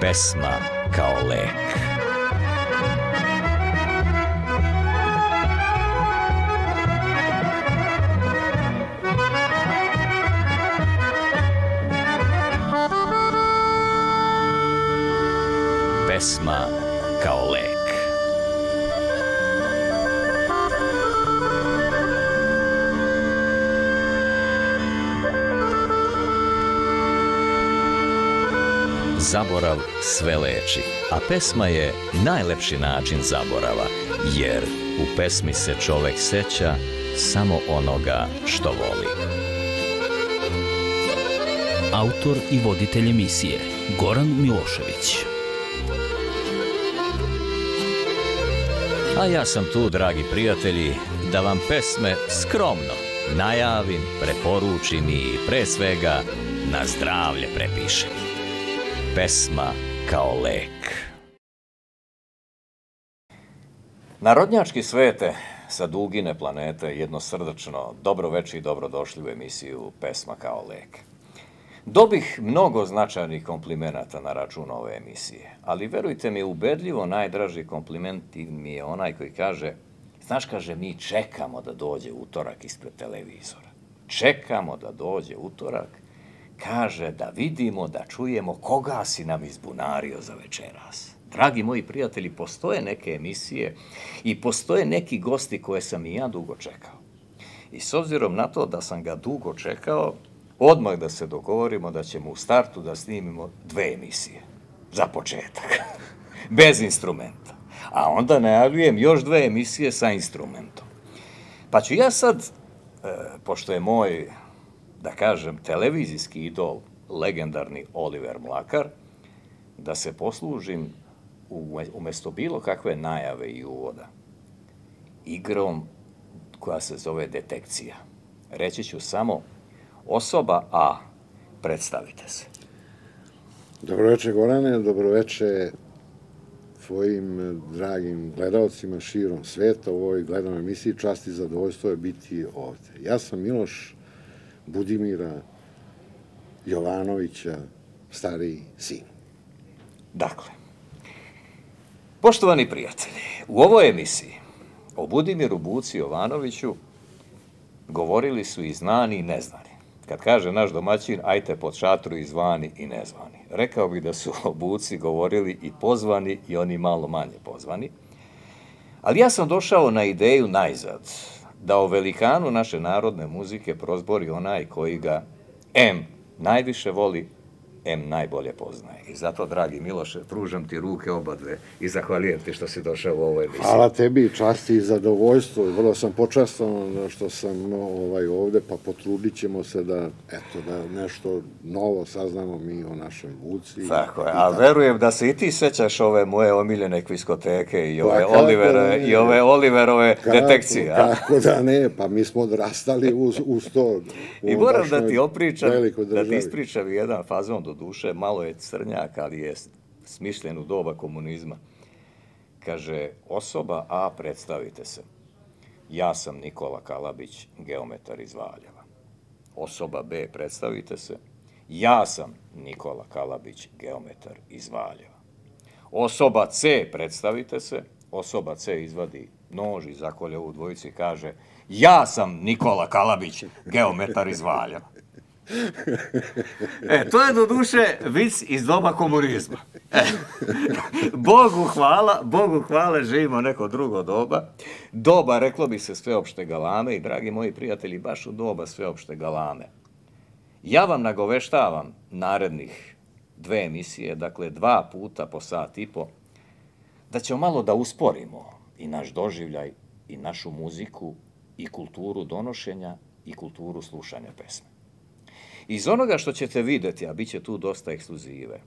Pesma kao lek. Pesma kao lek. Zaborav sve leči, a pesma je najlepši način zaborava, jer u pesmi se čovek seća samo onoga što voli. Autor i voditelj emisije Goran Milošević. A ja sam tu, dragi prijatelji, da vam pesme skromno najavim, preporučim i pre svega na zdravlje prepišem. Pesma kao lek. Narodnjački svete sa dugine planete jednosrdačno, dobroveče i dobrodošli u emisiju Pesma kao lek. Dobih mnogo značajnih komplimenata na račun ove emisije, ali verujte mi, ubedljivo najdraži kompliment mi je onaj koji kaže, znaš, kaže, mi čekamo da dođe utorak ispred televizora. Čekamo da dođe utorak, kaže da vidimo, da čujemo koga si nam izbunario za večeras. Dragi moji prijatelji, postoje neke emisije i postoje neki gosti koje sam i ja dugo čekao. I s obzirom na to da sam ga dugo čekao, odmah da se dogovorimo da ćemo u startu da snimimo dve emisije. Za početak. Bez instrumenta. A onda najavljujem još dve emisije sa instrumentom. Pa ću ja sad, e, pošto je moj, da kažem, televizijski idol, legendarni Oliver Mlakar, da se poslužim umesto bilo kakve najave i uvoda igrom koja se zove detekcija. Reći ću samo Osoba A, predstavite se. Dobroveče Gorane, dobroveče tvojim dragim gledalcima širom sveta u ovoj gledam emisiji. Čast i zadovoljstvo je biti ovde. Ja sam Miloš Budimira Jovanovića, stariji sin. Dakle, poštovani prijatelji, u ovoj emisiji o Budimiru Buci Jovanoviću govorili su i znani i neznani. Kad kaže naš domaćin, ajte pod šatru i zvani i nezvani. Rekao bih da su obuci govorili i pozvani i oni malo manje pozvani. Ali ja sam došao na ideju najzad, da o velikanu naše narodne muzike prozbori onaj koji ga M najviše voli, M najbolje poznaje. I zato, dragi Miloše, pružam ti ruke oba dve i zahvaljujem ti što si došao u ovoj emisiji. Hvala tebi, časti i zadovoljstvo. Vrlo sam počastan što sam ovaj, ovde, pa potrudit ćemo se da, eto, da nešto novo saznamo mi o našoj vuci. Tako je, a verujem da se i ti sećaš ove moje omiljene kviskoteke i ove, pa, Olivere, i ove Oliverove kako, detekcije. A? Kako da ne, pa mi smo odrastali uz, uz to. I moram da ti opričam, da ti ispričam jedan fazon do duše, malo je crnjak, ali je smišljen u doba komunizma. Kaže, osoba A, predstavite se. Ja sam Nikola Kalabić, geometar iz Valjeva. Osoba B, predstavite se. Ja sam Nikola Kalabić, geometar iz Valjeva. Osoba C, predstavite se. Osoba C izvadi nož i zakolje u dvojici i kaže ja sam Nikola Kalabić, geometar iz Valjeva. E, to je do duše vic iz doba komunizma. E, Bogu hvala, Bogu hvala, živimo neko drugo doba. Doba, reklo bi se, sveopšte galame i, dragi moji prijatelji, baš u doba sveopšte galame. Ja vam nagoveštavam narednih dve emisije, dakle dva puta po sat i po, da ćemo malo da usporimo i naš doživljaj, i našu muziku, i kulturu donošenja, i kulturu slušanja pesme. Iz onoga što ćete videti, a bit će tu dosta ekskluzive,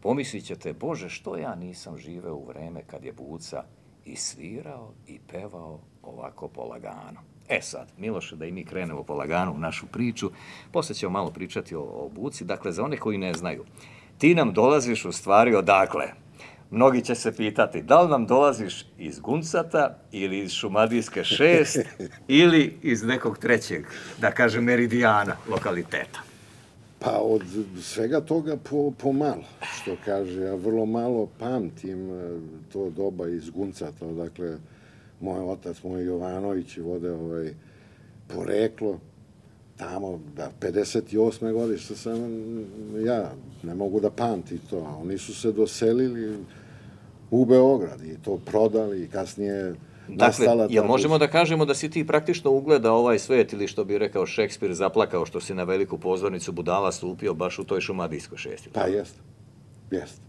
pomislit ćete, Bože, što ja nisam živeo u vreme kad je Buca i svirao i pevao ovako polagano. E sad, Miloše, da i mi krenemo polagano u našu priču, posle ćemo malo pričati o, o Buci. Dakle, za one koji ne znaju, ti nam dolaziš u stvari odakle? Mnogi će se pitati, da li nam dolaziš iz Guncata ili iz Šumadijske 6 ili iz nekog trećeg, da kažem, meridijana lokaliteta? Pa od svega toga po, po malo, što kaže. Ja vrlo malo pamtim e, to doba iz Guncata, dakle, moj otac, moj Jovanović vode ovaj, poreklo, tamo, da, 58. godište sam ja, ne mogu da pamti to, oni su se doselili u Beograd i to prodali i kasnije Dakle, jel možemo da kažemo da si ti praktično ugleda ovaj svet ili što bi rekao Šekspir zaplakao što si na veliku pozornicu budala stupio baš u toj šumadijskoj šesti? Pa jeste, jeste.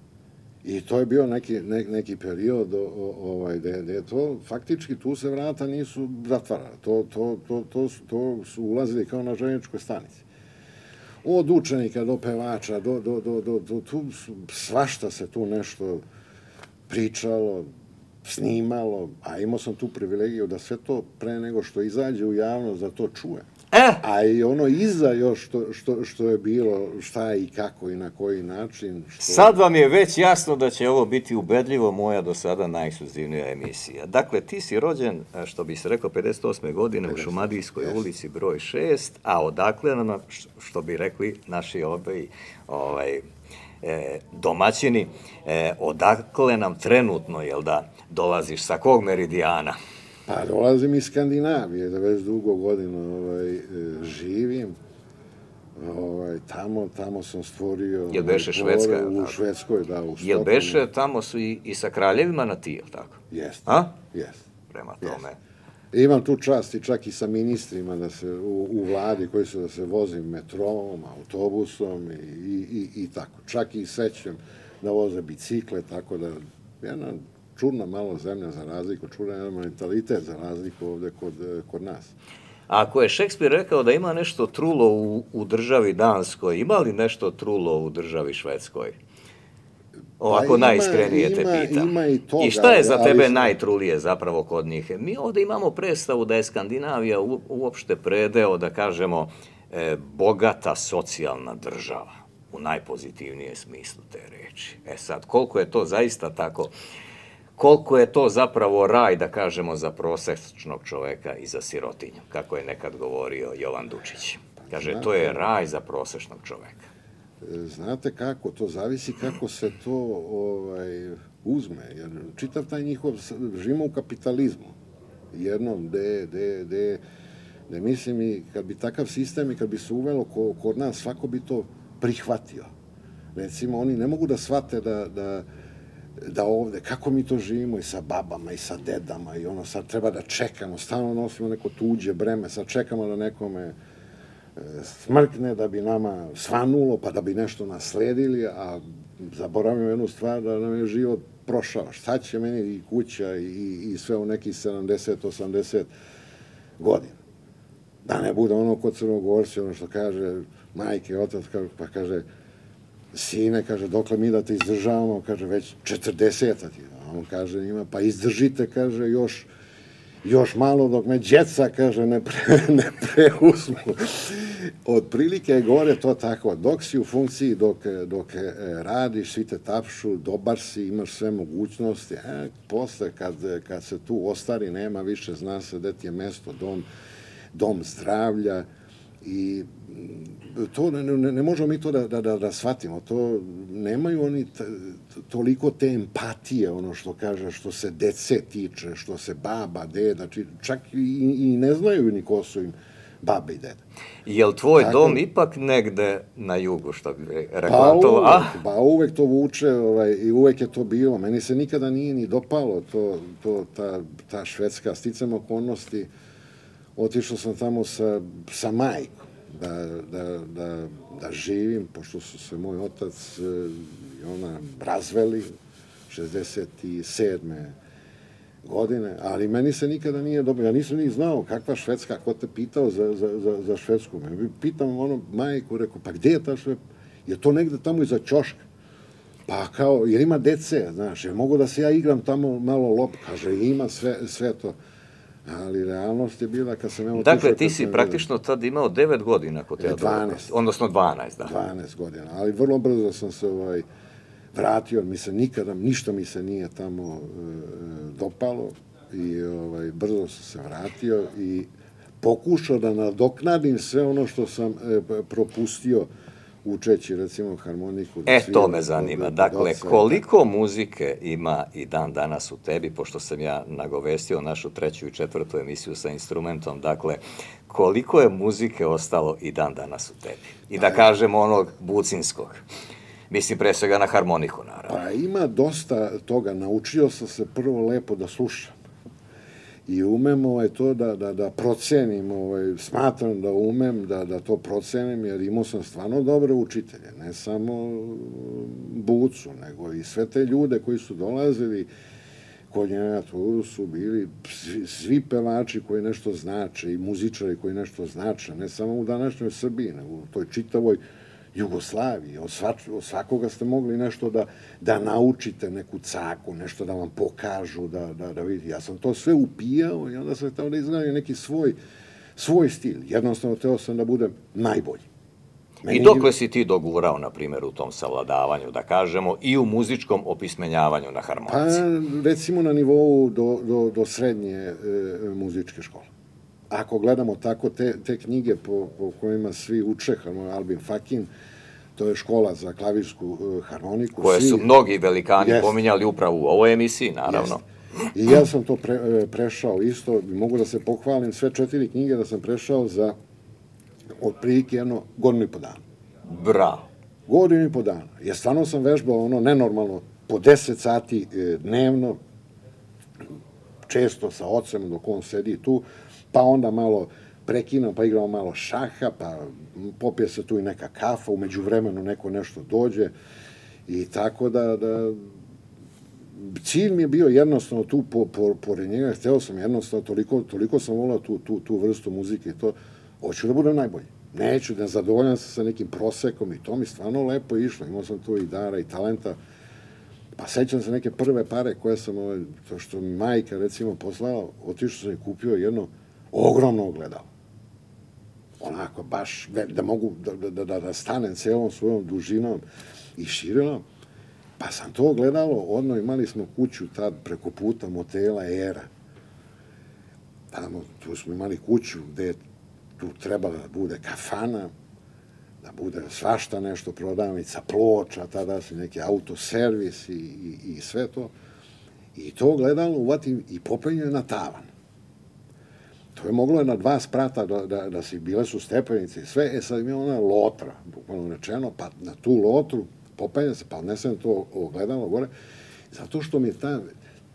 I to je bio neki, ne, neki period o, ovaj, gde, gde to, faktički tu se vrata nisu zatvarala. To, to, to, to, su- to su ulazili kao na željezničkoj stanici. Od učenika do pevača, do, do, do, do, do tu svašta se tu nešto pričalo, snimalo, a imao sam tu privilegiju da sve to pre nego što izađe u javnost da to čuje. E, A i ono iza još što, što, što je bilo, šta i kako i na koji način. Što... Sad vam je već jasno da će ovo biti ubedljivo moja do sada najsuzivnija emisija. Dakle, ti si rođen, što bi se rekao, 58. godine u Šumadijskoj Jeste. ulici broj 6, a odakle š- što bi rekli naši obeji, ovaj, e, domaćini, e, odakle nam trenutno, jel da, dolaziš sa kog meridijana? Pa dolazim iz Skandinavije, da već dugo godina ovaj, e, živim. Ovaj, tamo, tamo sam stvorio... Jel beše Švedska, jel U? Švedskoj, da, u Jel Stockholmu. beše, tamo su i, i sa kraljevima na ti, jel tako? Jeste, A? jeste. Prema tome. Imam tu čast i čak i sa ministrima da se u, u vladi koji su da se vozim metrom, autobusom i, i, i, i tako. Čak i sećam da voze bicikle, tako da jedna čudna malo zemlja za razliku, čudan mentalitet za razliku ovde kod, kod nas. Ako je Šekspir rekao da ima nešto trulo u, u državi Danskoj, ima li nešto trulo u državi Švedskoj? Ovako Pa najiskrenije te pitam. ima i toga, I šta je za ali tebe sam- najtrulije zapravo kod njih? Mi ovde imamo predstavu da je Skandinavija u, uopšte predeo, da kažemo, e, bogata socijalna država u najpozitivnijem smislu te reči. E sad, koliko je to zaista tako, koliko je to zapravo raj, da kažemo, za prosečnog čoveka i za sirotinju, kako je nekad govorio Jovan Dučić. Kaže, to je raj za prosečnog čoveka. Znate kako, to zavisi kako se to ovaj, uzme, jer čitav taj njihov, živimo u kapitalizmu, jednom, de, de, de, de mislim i kad bi takav sistem i kad bi se uvelo ko, kod nas, svako bi to prihvatio. Recimo, oni ne mogu da shvate da, da, da ovde, kako mi to živimo i sa babama i sa dedama i ono, sad treba da čekamo, stalno nosimo neko tuđe breme, sad čekamo da nekome smrkne da bi nama svanulo, pa da bi nešto nasledili, a zaboravimo jednu stvar da nam je život prošao. Šta će meni i kuća i, i sve u nekih 70-80 godina? Da ne bude ono kod crnogorci, ono što kaže majke, otac, pa kaže, sine, kaže, dokle mi da te izdržavamo, kaže, već 40 ti. On kaže njima, pa izdržite, kaže, još još malo dok me djeca, kaže, ne, pre, ne preuzmu. Otprilike je gore to tako. Dok si u funkciji, dok, dok e, radiš, svi te tapšu, dobar si, imaš sve mogućnosti, e, posle kad, kad se tu ostari, nema više, zna se gde ti je mesto, dom, dom zdravlja i to ne, ne, ne možemo mi to da, da, da, da shvatimo. To nemaju oni t, toliko te empatije, ono što kaže, što se dece tiče, što se baba, deda, či, čak i, i ne znaju ni ko su im babe i dede. Jel tvoj Tako- dom ipak negde na jugu, što bi Pa rekao to? A? uvek, pa uvek to vuče ovaj, i uvek je to bilo. Meni se nikada nije ni dopalo to, to, ta, ta švedska sticam okolnosti. Otišao sam tamo sa, sa majkom da, da, da, da živim, pošto su se moj otac eh, i ona razveli 67. godine, ali meni se nikada nije dobro, ja nisam ni znao kakva švedska, ko te pitao za, za, za, za švedsku. Me pitam ono majku, rekao, pa gde je ta švedska? Je to negde tamo iza ćoška? Pa kao, jer ima dece, znaš, jer mogu da se ja igram tamo malo lop, kaže, ima sve, sve to. Ali realnost je bila kad sam evo... Dakle, ti si praktično tad imao 9 godina kod te E, 12. Odnosno 12, da. 12 godina, ali vrlo brzo sam se ovaj, vratio, mi se nikada, ništa mi se nije tamo e, dopalo i ovaj, brzo sam se vratio i pokušao da nadoknadim sve ono što sam e, propustio učeći recimo harmoniku. da E, svira, to me zanima. da- Dakle, da- koliko muzike ima i dan danas u tebi, pošto sam ja nagovestio našu treću i četvrtu emisiju sa instrumentom, dakle, koliko je muzike ostalo i dan danas u tebi? I da kažemo onog bucinskog. Mislim, pre svega na harmoniku, naravno. Pa ima dosta toga. Naučio sam se prvo lepo da slušam. I umem ovaj, to da, da, da procenim, ovaj, smatram da umem da, da to procenim, jer imao sam stvarno dobre učitelje, ne samo Bucu, nego i sve te ljude koji su dolazili kod njega, tu su bili svi, svi pevači koji nešto znače i muzičari koji nešto znače, ne samo u današnjoj Srbiji, nego u toj čitavoj Jugoslaviji. Od, svač, od svakoga ste mogli nešto da, da naučite, neku caku, nešto da vam pokažu, da, da, da vidite. Ja sam to sve upijao i onda sam htio da izgledam neki svoj, svoj stil. Jednostavno, teo sam da budem najbolji. I dokle si ti dogurao, na primjer, u tom savladavanju, da kažemo, i u muzičkom opismenjavanju na Pa, harmonici? recimo na nivou do, do, do srednje e, muzičke škole. Ako gledamo tako te, te knjige po, po kojima svi uče, Albin Fakin, to je škola za klavirsku e, harmoniku. Koje svi- su mnogi velikani Jeste. pominjali upravo u ovoj emisiji, naravno. Jeste. I ja sam to pre, e, prešao isto, mogu da se pohvalim, sve četiri knjige da sam prešao za otprilike jedno godinu i po dana. Bravo. Godinu i po dana. Ja stvarno sam vežbao ono nenormalno, po 10 sati e, dnevno, često sa ocem dok on sedi tu, pa onda malo prekinemo, pa igramo malo šaha, pa popije se tu i neka kafa, umeđu vremenu neko nešto dođe i tako da, da cilj mi je bio jednostavno tu po, po, pored njega, hteo sam jednostavno, toliko, toliko sam volao tu, tu, tu vrstu muzike i to, hoću da budem najbolji. Neću, da zadovoljam se sa nekim prosekom i to mi stvarno lepo išlo. Imao sam tu i dara i talenta. Pa sećam se neke prve pare koje sam, ovaj, to što mi majka recimo poslala, otišao sam i kupio jedno ogromno ogledalo. Onako, baš, da mogu da, da, da, da stanem celom svojom dužinom i širinom. Pa sam to gledalo, odno imali smo kuću tad preko puta motela Era. Tamo, tu smo imali kuću gde je tu trebala da bude kafana, da bude svašta nešto, prodavnica ploča, tada su neki autoservis i, i, i sve to. I to gledalo uvatim i popenjem na tavan. To je moglo na dva sprata da, da, da si, bile su stepenice i sve, e sad ima ona lotra, bukvalno rečeno, pa na tu lotru popenja se, pa odnesem to ogledalo gore, zato što mi je ta,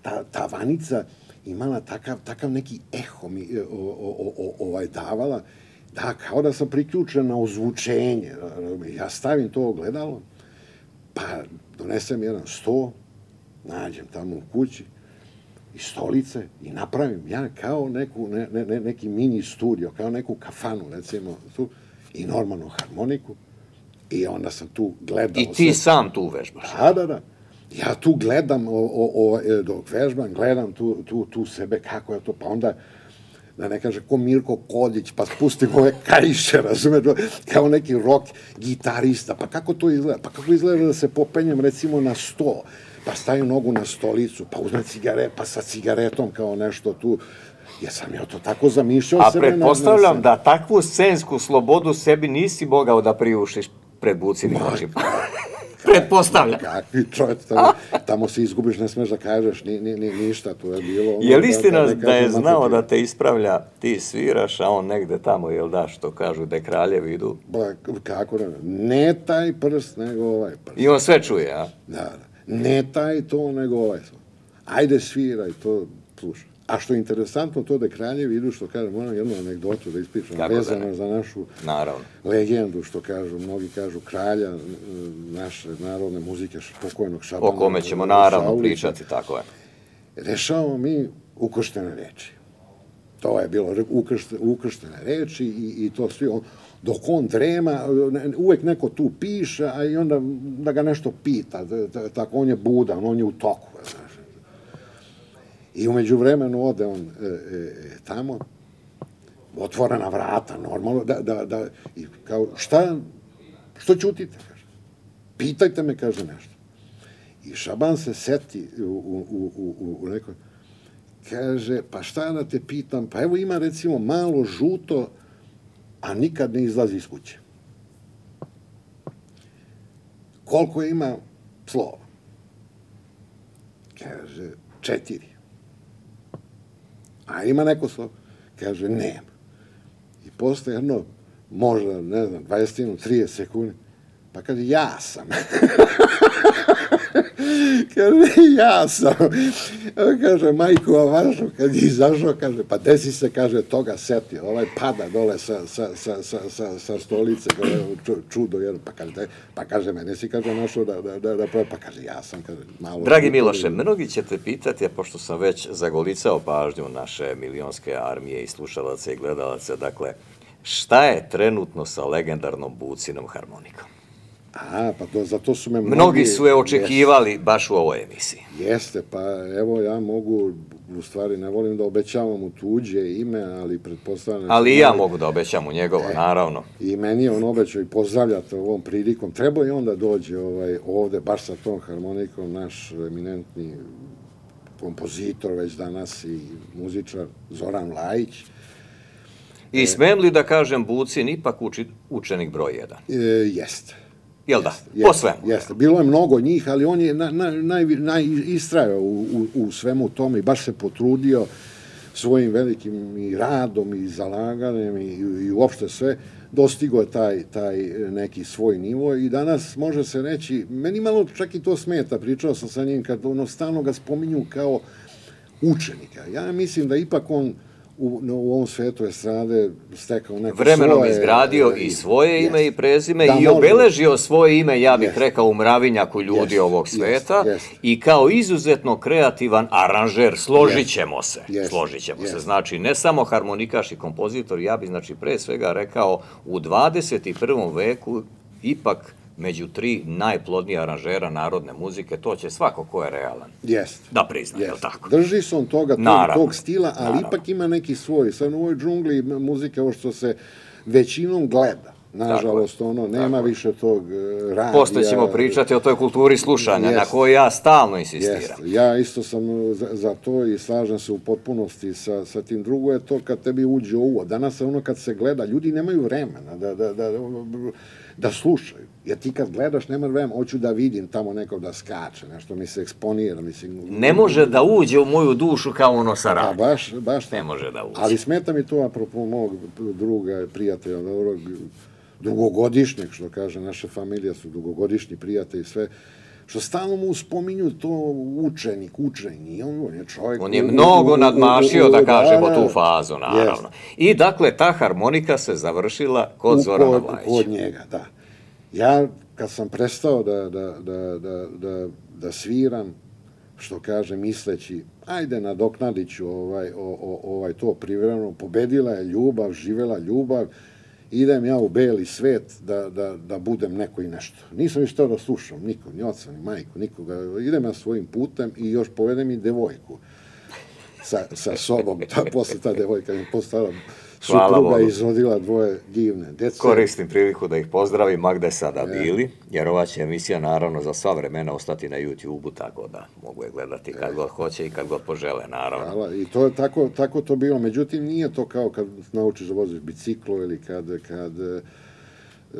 ta, ta vanica imala takav, takav neki eho mi e, o, o, o, ovaj davala, da, kao da sam priključen na ozvučenje. Ja stavim to ogledalo, pa donesem jedan sto, nađem tamo u kući, i stolice i napravim ja kao neku, ne, ne, ne, neki mini studio, kao neku kafanu, recimo, tu, i normalnu harmoniku. I onda sam tu gledao I ti sve. sam tu vežbaš. Da, da, da. Ja tu gledam, o, o, o, e, dok vežbam, gledam tu, tu, tu sebe, kako je to, pa onda, da ne kaže, ko Mirko Kodić, pa spustim ove kajše, razumeš, kao neki rock gitarista, pa kako to izgleda? Pa kako izgleda da se popenjem, recimo, na sto, pa stavim nogu na stolicu, pa uzmem cigaret, pa sa cigaretom kao nešto tu, Ja sam ja to tako zamišljao A sebe na pretpostavljam da takvu scensku slobodu sebi nisi mogao da priušiš pred bucinim očima. pretpostavljam. Kakvi čovjek, tamo, tamo se izgubiš, ne smeš da kažeš ni, ni, ni, ništa, to je bilo... ono Je li istina ne da je kažem znao da te ispravlja, ti sviraš, a on negde tamo, jel da, što kažu, da kraljevi idu? Ba, kako ne, ne taj prst, nego ovaj prst. I on sve čuje, a? Da, da. Ne taj to, nego ovaj to. Ajde sviraj, to slušaj. A što je interesantno, to da kraljevi idu, što kažem, moram jednu anegdotu da ispričam, Kako da vezano za našu Naravno. legendu, što kažu, mnogi kažu kralja e, naše narodne muzike, pokojnog Šabana. O kome ćemo naravno Šaulića. pričati, tako je. rešavamo mi ukrštene reči. To je bilo re- ukršte, ukrštene reči i, i to svi, on, dok on drema, uvek neko tu piše, a i onda da ga nešto pita, da- da- tako on je budan, on je u toku, znaš. I umeđu vremenu ode on e, e, tamo, otvorena vrata, normalno, da, da, da, i kao, šta, što ćutite, kaže. Pitajte me, kaže nešto. I Šaban se seti u, u, u, u, u nekoj, kaže, pa šta da te pitam, pa evo ima recimo malo žuto, a nikad ne izlazi iz kuće. koliko ima slova? Kaže, četiri. A ima neko slovo? Kaže, nema. I posle jedno, možda, ne znam, 20, 30 sekundi, pa kaže, ja sam. kaže, ja sam. Kaže, majku Avašu, kad je izašao, kaže, pa desi se, kaže, toga seti. Ovaj pada dole sa, sa, sa, sa, sa, sa stolice, kaže, ču, čudo, jer, pa kaže, daj, pa kaže, mene si, kaže, našao da, da, da, da, pa kaže, ja sam, kaže, malo... Dragi Miloše, mnogi ćete pitati, a pošto sam već zagolicao pažnju naše milionske armije i slušalaca i gledalaca, dakle, šta je trenutno sa legendarnom Bucinom harmonikom? A, pa to, zato su me mnogi... Mnogi su je očekivali baš u ovoj emisiji. Jeste, pa evo ja mogu, u stvari ne volim da obećavam u tuđe ime, ali pretpostavljam... da Ali i ja mogu da obećam u njegovo, E. naravno. I meni je on obećao i pozdravljate ovom prilikom. Treba i onda dođe ovaj, ovde, baš sa tom harmonikom, naš eminentni kompozitor već danas i muzičar Zoran Lajić. I smem li da kažem Bucin ipak uči, učenik broj jedan? E, jeste. Jel da? Jeste, Po svemu. Jeste. Bilo je mnogo njih, ali on je na, na, naj, naj, istrajao u, u, u svemu tome i baš se potrudio svojim velikim i radom i zalaganjem i, i uopšte sve dostigo je taj, taj neki svoj nivo i danas može se reći, meni malo čak i to smeta, pričao sam sa njim kad ono stalno ga spominju kao učenika. Ja mislim da ipak on u, no, u ovom svetu estrade stekao neko Vremenom svoje... izgradio i svoje ime i prezime Da, i obeležio svoje ime, ja bih Jeste. rekao, u mravinjaku ljudi ovog sveta i kao izuzetno kreativan aranžer, složit ćemo se, složit ćemo se. Znači, ne samo harmonikaš i kompozitor, ja bih, znači, pre svega rekao, u 21. veku ipak među tri najplodnija aranžera narodne muzike, to će svako ko je realan Jeste. da prizna, je li Jeste. tako? Drži se on toga, tog, Naravno. tog stila, ali Naravno. ipak ima neki svoj. Sad u ovoj džungli muzike, ovo što se većinom gleda. Nažalost, ono, nema više tog uh, radija. Posle ćemo pričati o toj kulturi slušanja, na kojoj ja stalno insistiram. Jeste. Ja isto sam uh, za, za to i slažem se u potpunosti sa, sa tim. Drugo je to kad tebi uđe ovo. Danas je ono kad se gleda, ljudi nemaju vremena da, da, da, da slušaju. Jer ti kad gledaš, nema vremena, hoću da vidim tamo nekog da skače, nešto mi se eksponira, mislim. Ne može da uđe u moju dušu kao ono sa Pa radi. baš, baš Ne može da uđe. Ali smeta mi to apropo mog druga, prijatelja, dobrog, dugogodišnjeg, što kaže, naše familije su dugogodišnji prijatelji sve, što stalno mu spominju to učenik, učenji, on, on je čovjek... On je mnogo nadmašio, da da, kažemo, da. tu fazu, naravno. I dakle, ta harmonika se završila kod U- Zorana kod, kod njega, da. Ja, kad sam prestao da, da, da, da, da, da sviram, što kaže, misleći, ajde, nadoknadit ću ovaj, o, o, ovaj, to privremeno, pobedila je ljubav, živela ljubav, idem ja u beli svet da, da, da budem neko i nešto. Nisam više to da slušam nikog, ni oca, ni majku, nikoga. Idem ja svojim putem i još povedem i devojku sa, sa sobom. Ta, posle ta devojka mi postala supruga izrodila dvoje divne dece. Koristim priliku da ih pozdravim, ma gde sada bili, jer ova će emisija naravno za sva vremena ostati na YouTube-u, tako da mogu je gledati kad god hoće i kad god požele, naravno. Hvala. I to je tako, tako to bilo. Međutim, nije to kao kad naučiš da voziš biciklo ili kad, kad e,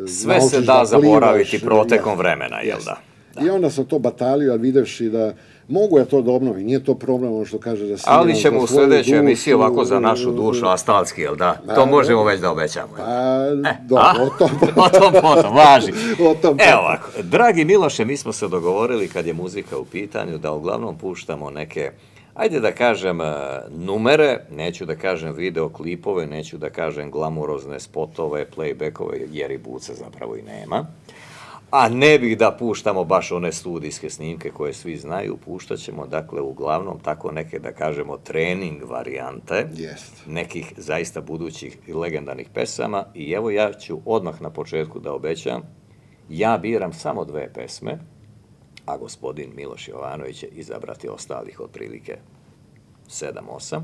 Sve se naučiš da zaboraviti plivaš. protekom vremena, jel jeste. da? I onda sam to batalio, a videvši da mogu je to da obnovim, nije to problem ono što kaže da sviram Ali ćemo u sledećoj emisiji ovako za našu dušu astalski, jel da? To Naravno. možemo već da obećamo. Pa, dobro, A? o tom, o tom potom, važi. O tom Evo potom. ovako, dragi Miloše, mi smo se dogovorili kad je muzika u pitanju da uglavnom puštamo neke, ajde da kažem, e, numere, neću da kažem videoklipove, neću da kažem glamurozne spotove, playbackove, jer i buce zapravo i nema. A ne bih da puštamo baš one studijske snimke koje svi znaju, puštat ćemo dakle uglavnom tako neke da kažemo trening varijante Jeste. nekih zaista budućih i legendarnih pesama i evo ja ću odmah na početku da obećam, ja biram samo dve pesme, a gospodin Miloš Jovanović će izabrati ostalih otprilike 7-8.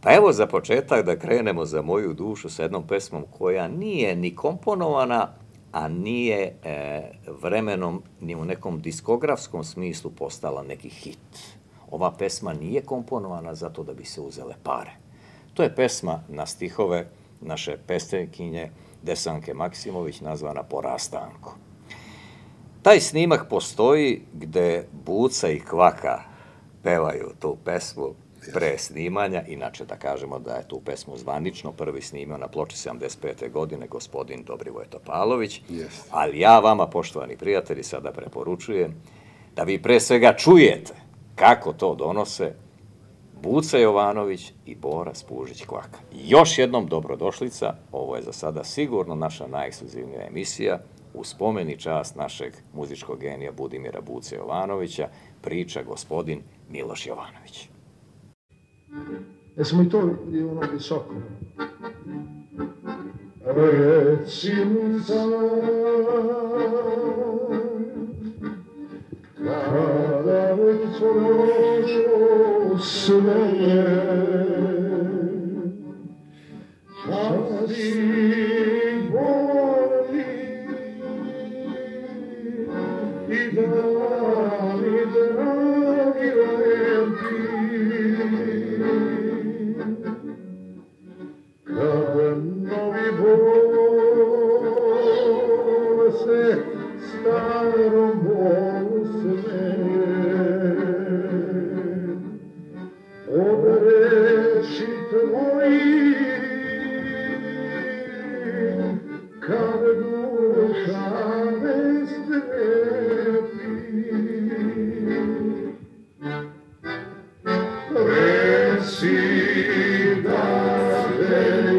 Pa evo za početak da krenemo za moju dušu sa jednom pesmom koja nije ni komponovana, a nije e, vremenom ni u nekom diskografskom smislu postala neki hit. Ova pesma nije komponovana zato da bi se uzele pare. To je pesma na stihove naše pestenkinje Desanke Maksimović nazvana Porastanko. Taj snimak postoji gde Buca i Kvaka pevaju tu pesmu pre snimanja, inače da kažemo da je tu pesmu zvanično prvi snimao na ploči 75. godine gospodin Dobrivoje Topalović, Jeste. ali ja vama, poštovani prijatelji, sada preporučujem da vi pre svega čujete kako to donose Buca Jovanović i Bora Spužić Kvaka. Još jednom dobrodošlica, ovo je za sada sigurno naša najekskluzivnija emisija, u spomeni čast našeg muzičkog genija Budimira Buce Jovanovića, priča gospodin Miloš Jovanović. Jesmo i to i ono visoko. Reci mi sad, kada već prošlo sve, časti Reci da te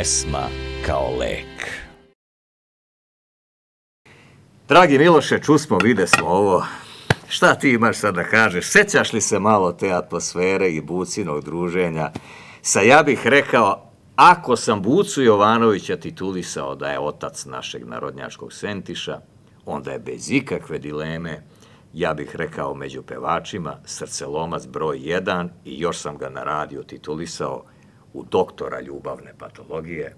Pesma kao lek. Dragi Miloše, čusmo, vide smo ovo. Šta ti imaš sad da kažeš? Sećaš li se malo te atmosfere i Bucinog druženja sa, ja bih rekao, ako sam Bucu Jovanovića titulisao da je otac našeg narodnjačkog sentiša, onda je bez ikakve dileme, ja bih rekao među pevačima, srcelomac broj 1 i još sam ga na radiju titulisao u doktora ljubavne patologije,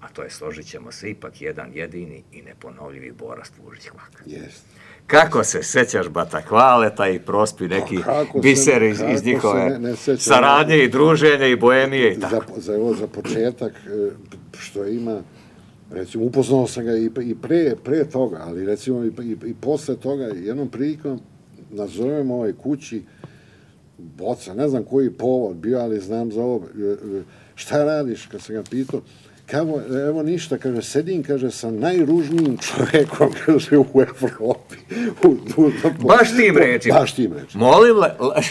a to je, složit ćemo se, ipak jedan jedini i neponovljivi Boras Tvužić Hvaka. Jest. Kako se sećaš Batakvaleta i prospi neki Pa se- biser iz, iz njihove ne- ne sećam? saradnje i druženja i boemije i za, tako. za, evo, za početak, e, što ima, recimo, upoznao sam ga i, i pre, pre toga, ali recimo i, i, i posle toga, jednom prilikom, nazovemo ovoj kući, boca, ne znam koji povod bio, ali znam za ovo, e, e, šta radiš, kad sam ga pitao, Kao, evo ništa, kaže, sedim, kaže, sa najružnijim čovekom, kaže, u Evropi. U, u, Baš tim rečima. Baš tim rečima. Molim, le, le-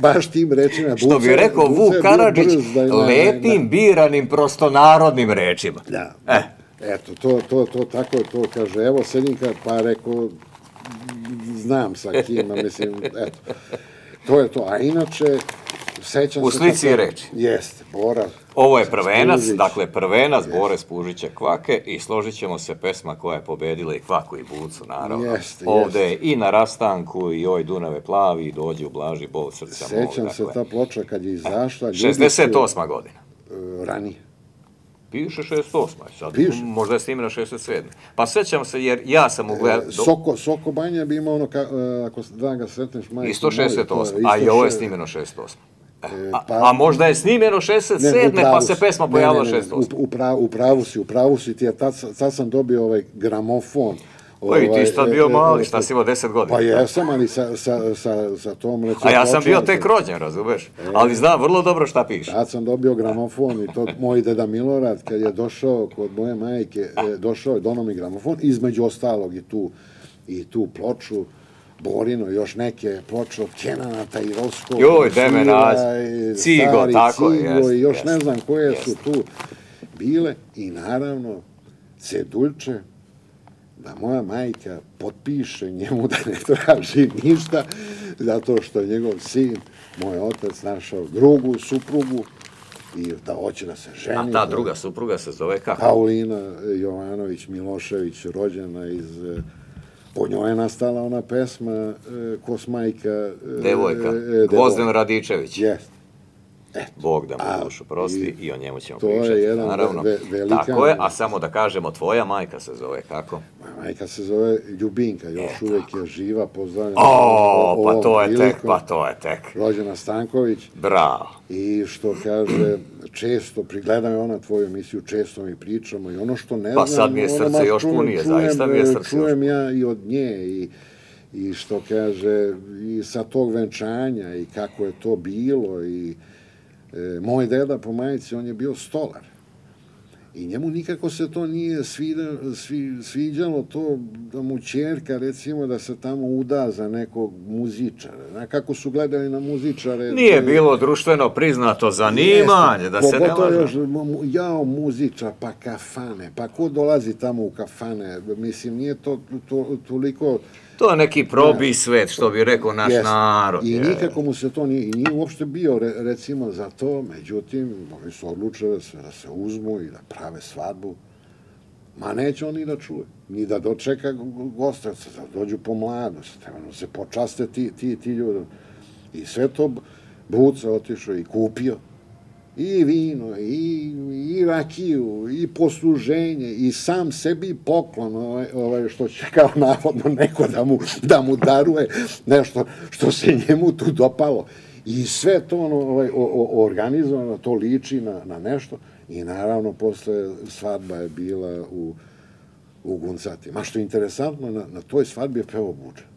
Baš tim rečima. što bi Buca- rekao Buca Vuk je Karadžić, je na- lepim, biranim, prostonarodnim rečima. Da. E. Eto, to, to, to, tako to kaže, evo Sedinka, pa rekao, znam sa kim, mislim, eto. To je to. A inače, sećam U se... slici je reč. Jeste, Bora. Ovo je prvenac, Spužić. dakle prvenac Bore Spužića Kvake i složit ćemo se pesma koja je pobedila i Kvaku i Bucu, naravno. Jeste, Ovde je jeste. i na rastanku i oj Dunave plavi i dođe u blaži bol srca mog. Sećam se dakle. ta ploča kad je izašla. ljudi su, 68. godina. e, Ranije. Piše 68. Sad, Piše. Možda je snimljeno 67. Pa sećam se jer ja sam ugledao... E, Soko, Soko Banja bi imao ono, ka, e, ako da ga sretneš majke. Isto moje, to je 68, a i ovo je snimljeno 68. E, A, pa- a možda je snimljeno Ne, 67. u pravu pa se pesma Ne, pojavila ne, ne, 68. U, u, pravu, u pravu si, u pravu si ti, ja tad, tad sam dobio ovaj gramofon. Pa i ti si tad bio e, e, mali, e, šta si imao 10 godina? Pa jesam, ali sa, sa, sa, sa tom recimo... A ja sam bio tek rođen, razumeš? Ali znam vrlo dobro šta piše. Tad sam dobio gramofon i to moj deda Milorad kad je došao kod moje majke, e, došao je dono mi gramofon, između ostalog i tu, i tu ploču, Borino, još neke ploče od Kenana, Tajrovskog, Joj, Deme Svila, Nađ- i Cigo, tako je, Cigo jest, i još jest, ne znam koje jest. su tu bile i naravno Ceduljče, da moja majka potpiše njemu da ne traži ništa, zato što je njegov sin, moj otac, našao drugu suprugu i da hoće da se ženi. A ta druga supruga se zove kako? Paulina Jovanović Milošević, rođena iz... e, Po njoj je nastala ona pesma e, Kosmajka... e, Devojka, e, Gvozden Radičević. Jest. Bog da mu dušu prosti i i o njemu ćemo to je pričati, jedan naravno. ve- velikan- Tako je, a samo da kažemo, tvoja majka se zove kako? Majka se zove Ljubinka, još E, uvek je živa, pozdravljam. O, ovom pa to je tek, prilikom. pa to je tek. Rođena Stanković Bravo. i što kaže, često prigledam je ona tvoju emisiju, često mi pričamo i ono što ne Pa znam... sad mi je srce još čujem- punije, čujem, zaista mi je e, srce još Čujem ja i od nje i, i što kaže, i sa tog venčanja i kako je to bilo i e, moj deda po majici, on je bio stolar. I njemu nikako se to nije svida, svi, sviđalo to da mu čerka recimo da se tamo uda za nekog muzičara. Zna kako su gledali na muzičare. Nije e, bilo društveno priznato zanimanje, da se ne Pogotovo laže. još, jao muziča, pa kafane, pa ko dolazi tamo u kafane, mislim, nije to, to toliko... To je neki probi svet, što bi rekao naš Jest. narod. I je. nikako mu se to nije, i nije uopšte bio re, recimo za to, međutim, oni su odlučili da se, da se uzmu i da prave svadbu. Ma neće on ni da čuje, ni da dočeka go- go- gosta, da dođu po mladost, treba da se počaste ti, ti, ti ljudi. I sve to Buca otišao i kupio i vino, i, i rakiju, i posluženje, i sam sebi poklon, ovaj, ovaj, što će kao navodno neko da mu, da mu daruje nešto što se njemu tu dopalo. I sve to ono, ovaj, organizovano, to liči na, na nešto. I naravno, posle svadba je bila u, u Guncati. Ma što je interesantno, na, na toj svadbi je pevao Buđa.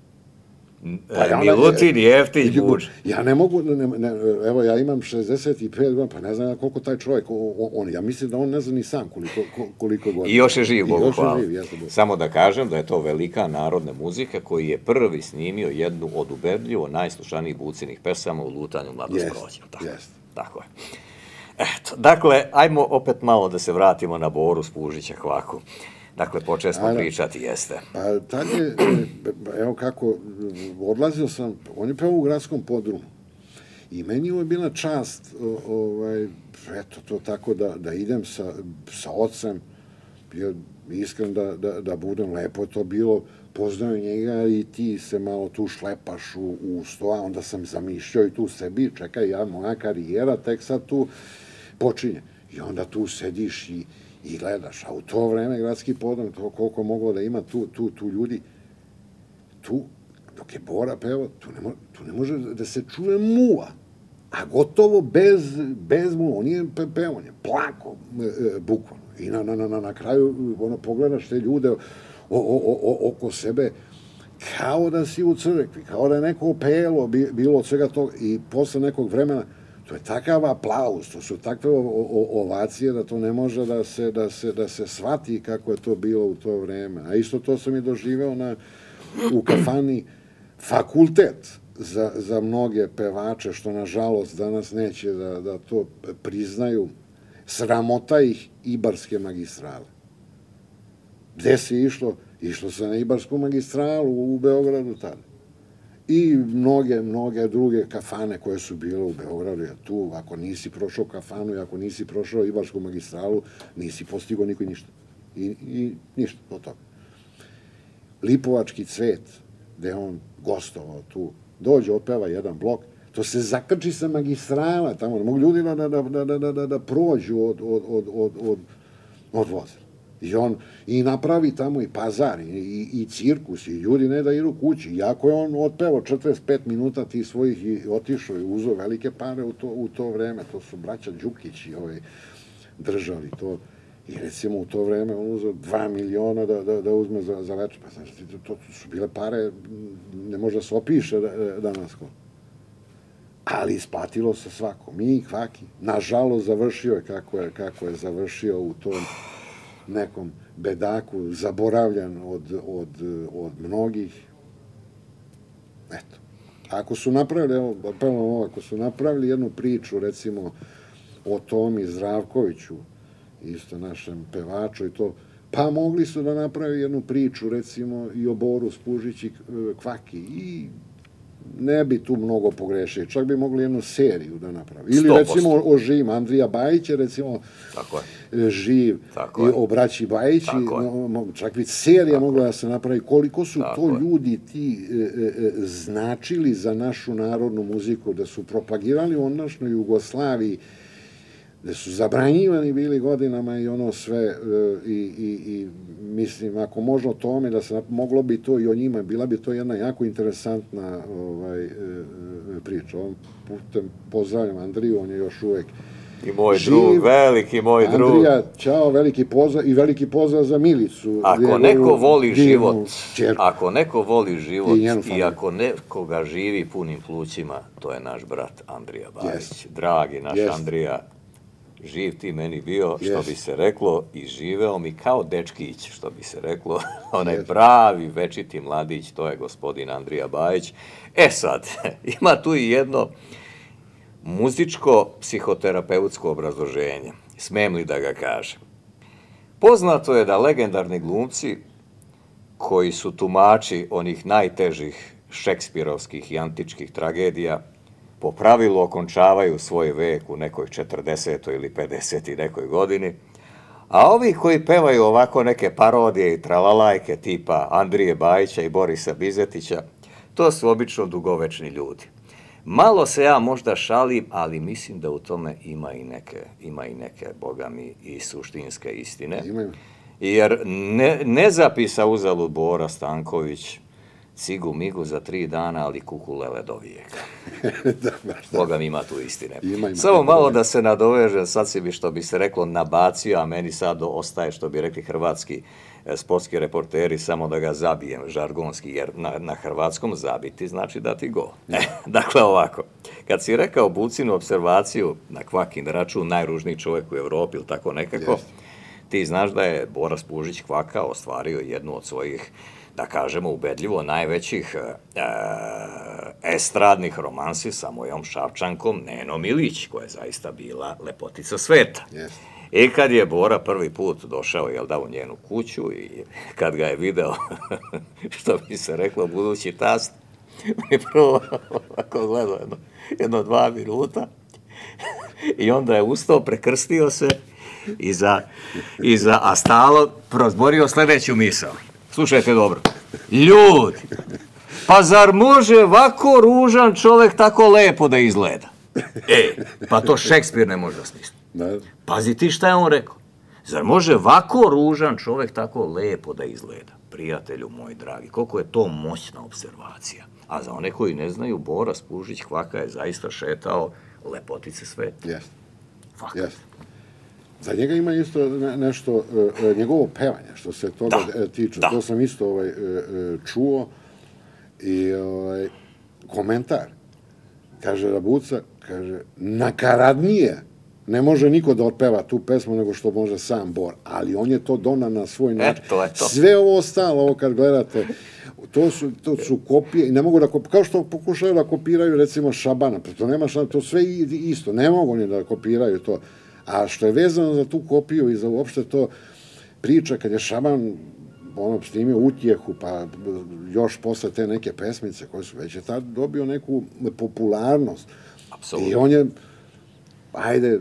Pa E, ja ne- Milutin Jeftić Lju- Buđ. Ja ne mogu, ne, ne, evo ja imam 65 godina, pa ne znam koliko taj čovjek, o- on, ja mislim da on ne zna ni sam koliko, ko- koliko godina. I još je živ, I Bogu još je hvala. živ, jeste. Samo da kažem da je to velika narodna muzika koji je prvi snimio jednu od ubedljivo najslušanijih bucinih pesama u lutanju mladost Jest, prođe. Tako, jest. tako je. Eto, dakle, ajmo opet malo da se vratimo na Boru Spužića Kvaku. Dakle, počeli smo pričati, jeste. Pa tad je, e, evo kako, odlazio sam, on je peo u gradskom podrumu. I meni je bila čast, ovaj, eto, to tako da, da idem sa, sa ocem, bio iskren da, da, da budem, lepo je to bilo, poznao njega i ti se malo tu šlepaš u, u sto, a onda sam zamišljao i tu sebi, čekaj, ja, moja karijera tek sad tu počinje. I onda tu sediš i, i gledaš, a u to vreme gradski podrum, to koliko moglo da ima tu, tu, tu ljudi, tu, dok je Bora pevao, tu ne, mo, tu ne može da se čuje muva. A gotovo bez, bez muva. On je pe, pevao, on je plako, e, bukvalno. I na, na, na, na, na kraju, ono, pogledaš te ljude o, o, o, oko sebe, kao da si u crkvi, kao da je neko pelo bi- bilo od svega toga i posle nekog vremena to je takav aplauz, to su takve ovacije da to ne može da se, da, se, da se shvati kako je to bilo u to vreme. A isto to sam i doživeo na, u kafani fakultet za, za mnoge pevače, što nažalost danas neće da, da to priznaju, sramota ih Ibarske magistrale. Gde se išlo? Išlo se na Ibarsku magistralu u Beogradu tada. I mnoge, mnoge druge kafane koje su bile u Beogradu, jer tu, ako nisi prošao kafanu i ako nisi prošao Ibarsku magistralu, nisi postigao niko ništa. I, i ništa od toga. Lipovački cvet, gde on gostovao tu, dođe, otpeva jedan blok, to se zakrči sa magistrala tamo, ne mogu ljudi da, da, da, da, da, da, da prođu od, od, od, od, od, od vozila. I on i napravi tamo i pazar, i, i, cirkus, i ljudi ne da idu kući. Iako je on otpevao 45 minuta tih svojih i otišao i uzeo velike pare u to, u to vreme, to su braća Đukić i ovaj, držali to. I recimo u to vreme on uzeo 2 miliona da, da, da uzme za, za večer. Pa znači, to, to su bile pare, ne može da se opiše da, danas ko. Ali isplatilo se svako. Mi, Kvaki, nažalost završio je kako je, kako je završio u tom nekom bedaku, zaboravljan od, od, od mnogih. Eto. Ako su napravili, evo, apelujem ovo, ako su napravili jednu priču, recimo, o Tomi Zdravkoviću, isto našem pevaču i to, pa mogli su da napravi jednu priču, recimo, i o Boru Spužić i e, Kvaki i ne bi tu mnogo pogrešili. Čak bi mogli jednu seriju da napravi. Ili 100%. recimo o živim. Andrija Bajić je recimo Tako je. živ Tako i je. o braći Bajići. Tako čak bi serija mogla da se napravi. Koliko su Tako to je. ljudi ti e, e, e, značili za našu narodnu muziku, da su propagirali u ondašnjoj Jugoslaviji, da su zabranjivani bili godinama i ono sve e, i, i, i mislim ako može o tome da se moglo bi to i o njima bila bi to jedna jako interesantna ovaj e, e, priča ovom putem pozdravljam Andriju on je još uvek I moj Živ. drug, veliki moj drug. Andrija, čao, veliki pozdrav i veliki pozdrav za Milicu. Ako neko voli život, ćerku. ako neko voli život I i ako nekoga živi punim plućima, to je naš brat Andrija Bajić. Jest. Dragi naš Jest. Andrija, živ ti meni bio, što bi se reklo, i živeo mi kao dečkić, što bi se reklo, onaj pravi večiti mladić, to je gospodin Andrija Bajić. E sad, ima tu i jedno muzičko-psihoterapeutsko obrazloženje. Smem li da ga kažem? Poznato je da legendarni glumci koji su tumači onih najtežih šekspirovskih i antičkih tragedija po pravilu okončavaju svoj vek u nekoj 40. ili 50. i nekoj godini, a ovi koji pevaju ovako neke parodije i tralalajke tipa Andrije Bajića i Borisa Bizetića, to su obično dugovečni ljudi. Malo se ja možda šalim, ali mislim da u tome ima i neke, ima i neke, boga mi, i suštinske istine. Imaju. Jer ne, ne zapisa uzalud Bora Stanković cigu migu za tri dana, ali kukulele do vijeka. da, baš da. Boga mi ima tu istine. Ima, ima. Samo malo da se nadovežem, sad si bi što bi se reklo nabacio, a meni sad ostaje što bi rekli hrvatski e, sportski reporteri, samo da ga zabijem žargonski, jer na, na hrvatskom zabiti znači dati gol. E, dakle ovako, kad si rekao Bucinu observaciju na kvakin račun najružniji čovjek u Evropi ili tako nekako, Jeste. ti znaš da je Boras Pužić Kvaka ostvario jednu od svojih da kažemo ubedljivo, najvećih e, estradnih romansi sa mojom Šavčankom, Neno Milić, koja je zaista bila lepotica sveta. Jeste. I kad je Bora prvi put došao, jel da, u njenu kuću i kad ga je video, što bi se reklo, budući tast, je prvo ovako gledao jedno, jedno dva minuta i onda je ustao, prekrstio se i za, i za a stalo prozborio sledeću misao. Slušajte dobro. Ljudi, pa zar može ovako ružan čovek tako lepo da izgleda? E, pa to Šekspir ne može da smisli. Da, Pazi ti šta je on rekao. Zar može ovako ružan čovek tako lepo da izgleda? Prijatelju moj dragi, koliko je to moćna observacija. A za one koji ne znaju, Bora Spužić Hvaka je zaista šetao lepotice sveta. jeste. Fakat. Jeste. Za njega ima isto ne- nešto, e, e, njegovo pevanje, što se toga Da, e, tiče. da. To sam isto ovaj, čuo i ovaj, komentar. Kaže Rabuca, kaže, nakaradnije ne može niko da otpeva tu pesmu nego što može sam Bor, ali on je to dona na svoj način. to je to. Sve ovo ostalo, ovo kad gledate, to su, to su kopije ne mogu da kopiraju, kao što pokušaju da kopiraju recimo Šabana, pa to nema šta, to sve isto, ne mogu ni da kopiraju to. A što je vezano za tu kopiju i za uopšte to priča kad je Šaban ono snimio utjehu, pa još posle te neke pesmice koje su već je tad dobio neku popularnost. Apsolutno. I on je, ajde,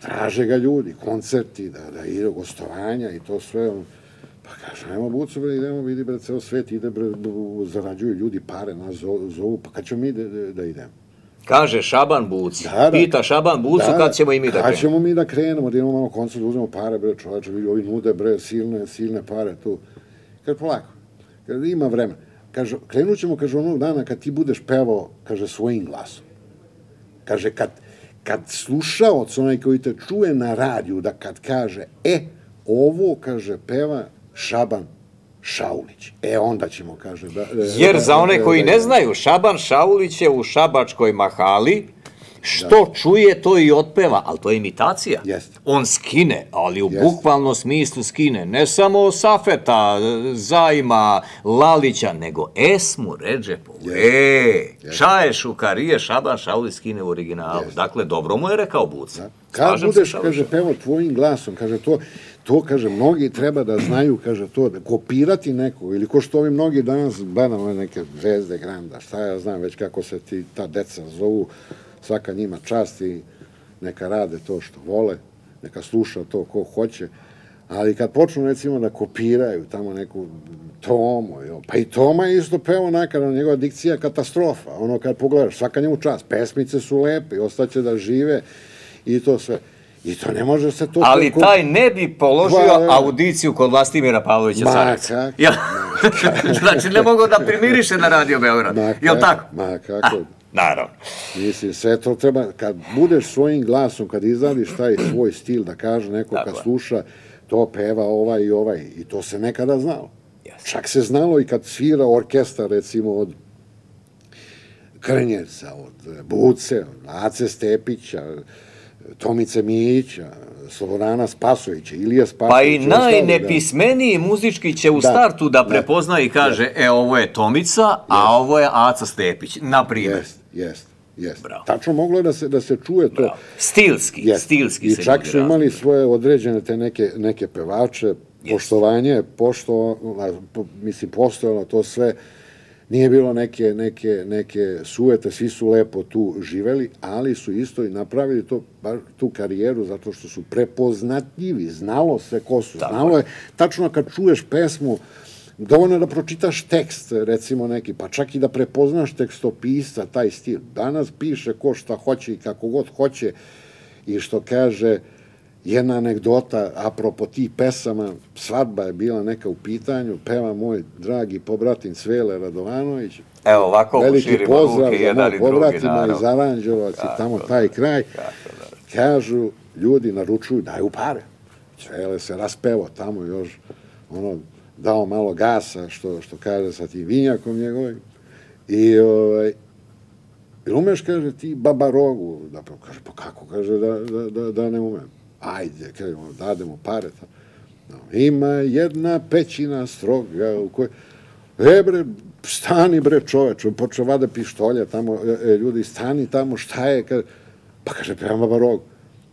traže ga ljudi, koncerti, da, da ide gostovanja i to sve. On, pa kaže, ajmo bucu, bre, idemo, vidi, bre, ceo svet ide, bre, zarađuju ljudi pare, nas zovu, zovu pa kad ćemo mi da, da, da idemo? Kaže Šaban Buci. Da, da. Pita Šaban Bucu kad ćemo i mi da Kad krenemo. ćemo mi da krenemo, da imamo malo koncert, da uzmemo pare, bre, čoveče, ovi nude, bre, silne, silne pare tu. Kaže, polako, kaže, ima vremena. Kaže, krenut ćemo, kaže, onog dana kad ti budeš pevao, kaže, svojim glasom. Kaže, kad, kad slušaoc, onaj koji te čuje na radiju, da kad kaže, e, ovo, kaže, peva Šaban Šaulić. E, onda ćemo, kaže, da... Jer da- za one da- koji da- ne znaju, Šaban Šaulić je u Šabačkoj mahali, što čuje, to i otpeva, ali to je imitacija. Jeste. On skine, ali u Jeste. bukvalnom smislu skine. Ne samo Safeta, Zajma, Lalića, nego Esmu Redžepovu. E, Čaje Šukarije, Šaban Šaulić skine u originalu. Dakle, dobro mu je rekao Buca. Da. Kad budeš, kaže, pevo tvojim glasom, kaže, to, to, kaže, mnogi treba da znaju, kaže, to, da kopirati nekog, ili ko što ovi mnogi danas, ove neke zvezde, granda, šta ja znam već kako se ti, ta deca zovu, svaka njima čast i neka rade to što vole, neka sluša to ko hoće, ali kad počnu recimo da kopiraju tamo neku Tomu, jo, pa i Toma je isto peo nakaradno, njegova dikcija katastrofa, ono kad pogledaš, svaka njemu čast, pesmice su lepe ostaće da žive i to sve. I to ne može se to... Ali taj ne bi položio audiciju kod Vlastimira Pavlovića kako, Ja, znači, ne mogu da primiriše na Radio Beograd. Jel tako? ma, kako. Ah, naravno. Mislim, sve to treba, kad budeš svojim glasom, kad izradiš taj svoj stil, da kaže neko Tako kad je. sluša, to peva ovaj i ovaj. I to se nekada znalo. Jeste. Čak se znalo i kad svira orkestar, recimo, od Krnjevca, od Buce, od Ace Stepića, Tomice Mijića, Slobodana Spasovića, Ilija Spasovića. Pa i da. najnepismeniji muzički će u Da. startu da Da. prepozna i kaže, e, ovo je Tomica, a ovo je Aca Stepić, na primjer. Jest, jest, jest. Bravo. Tačno moglo je da se, da se čuje to. Bravo. Stilski, Jest. stilski I se čak ljudi su imali svoje određene te neke, neke pevače, poštovanje, pošto, mislim, postojalo to sve, nije bilo neke, neke, neke sujete, svi su lepo tu živeli, ali su isto i napravili to, tu karijeru, zato što su prepoznatljivi, znalo se ko su, Tako znalo je, tačno kad čuješ pesmu, dovoljno je da pročitaš tekst, recimo neki, pa čak i da prepoznaš tekstopisca, taj stil. Danas piše ko šta hoće i kako god hoće i što kaže jedna anegdota apropo tih pesama, svadba je bila neka u pitanju, peva moj dragi pobratin Svele Radovanović, Evo, ovako veliki pozdrav ruke za moj pobratima iz Aranđelovac i tamo taj kraj, kažu, ljudi naručuju, daju pare. Svele se raspevo tamo još, ono, dao malo gasa, što, što kaže sa tim vinjakom njegovim. I, ovaj, Jel umeš, kaže, ti baba rogu? Da, kaže, pa kako, kaže, da, da, da, da ne umem. Ajde, kažemo, dademo pare. tamo. Ima jedna pećina stroga u kojoj... E bre, stani bre čoveč, on počeo vada pištolje tamo, e, e, ljudi, stani tamo, šta je? Kaže, pa kaže, Baba Rogu.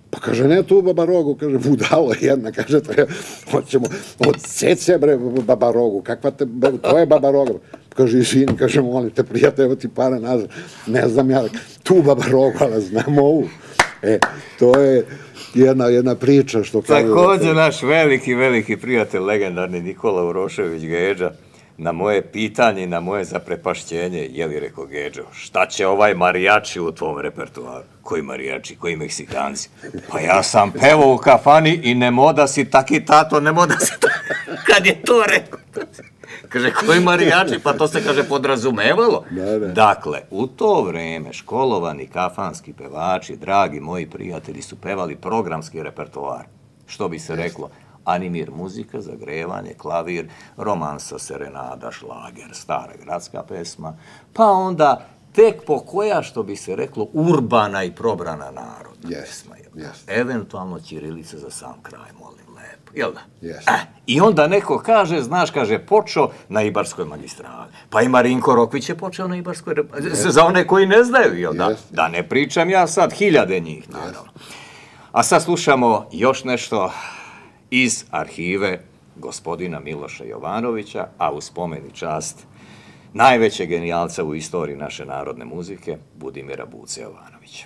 Pa kaže, ne tu Baba Rogu, kaže, budalo jedna, kaže, to je, hoćemo od cece, bre, Baba Rogu, kakva te, bre, to je Baba Roga. Kaže, izvini, kaže, molim te, prijatelj, evo ti para nazad, ne znam ja, tu Baba Rogu, ali znam ovu. E, to je jedna, jedna priča što. Takođe, naš veliki, veliki prijatelj, legendarni Nikola Urošević Geđa, na moje pitanje na moje zaprepašćenje, je li rekao Geđo, šta će ovaj marijači u tvom repertuaru? Koji marijači, koji meksikanci? Pa ja sam pevao u kafani i ne moda si taki tato, ne moda si taki. Kad je to rekao? Kaže, koji marijači? Pa to se, kaže, podrazumevalo. Da, da. Dakle, u to vreme školovani kafanski pevači, dragi moji prijatelji, su pevali programski repertoar. Što bi se reklo, animir muzika, zagrevanje, klavir, romansa, serenada, šlager, stara gradska pesma, pa onda tek po koja, što bi se reklo, urbana i probrana narodna Jest, pesma. jel da? jest. Eventualno ćirilica za sam kraj, molim. Jel da? Jest. E, I onda neko kaže, znaš, kaže, počeo na Ibarskoj magistrali. Pa i Marinko Rokvić je počeo na Ibarskoj, rep- za one koji ne znaju, jel da? Da ne pričam ja sad, hiljade njih, naravno. A sad slušamo još nešto iz arhive gospodina Miloša Jovanovića, a u spomeni čast najvećeg genijalca u istoriji naše narodne muzike, Budimira Buce Jovanovića.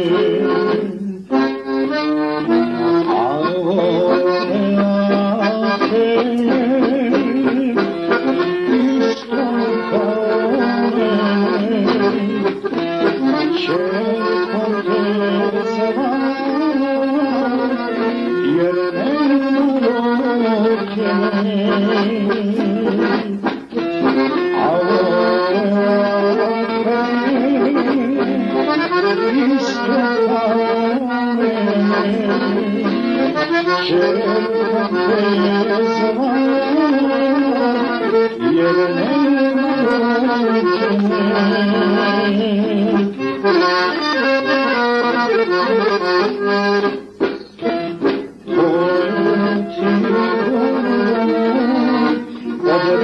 Yerine Thank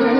you.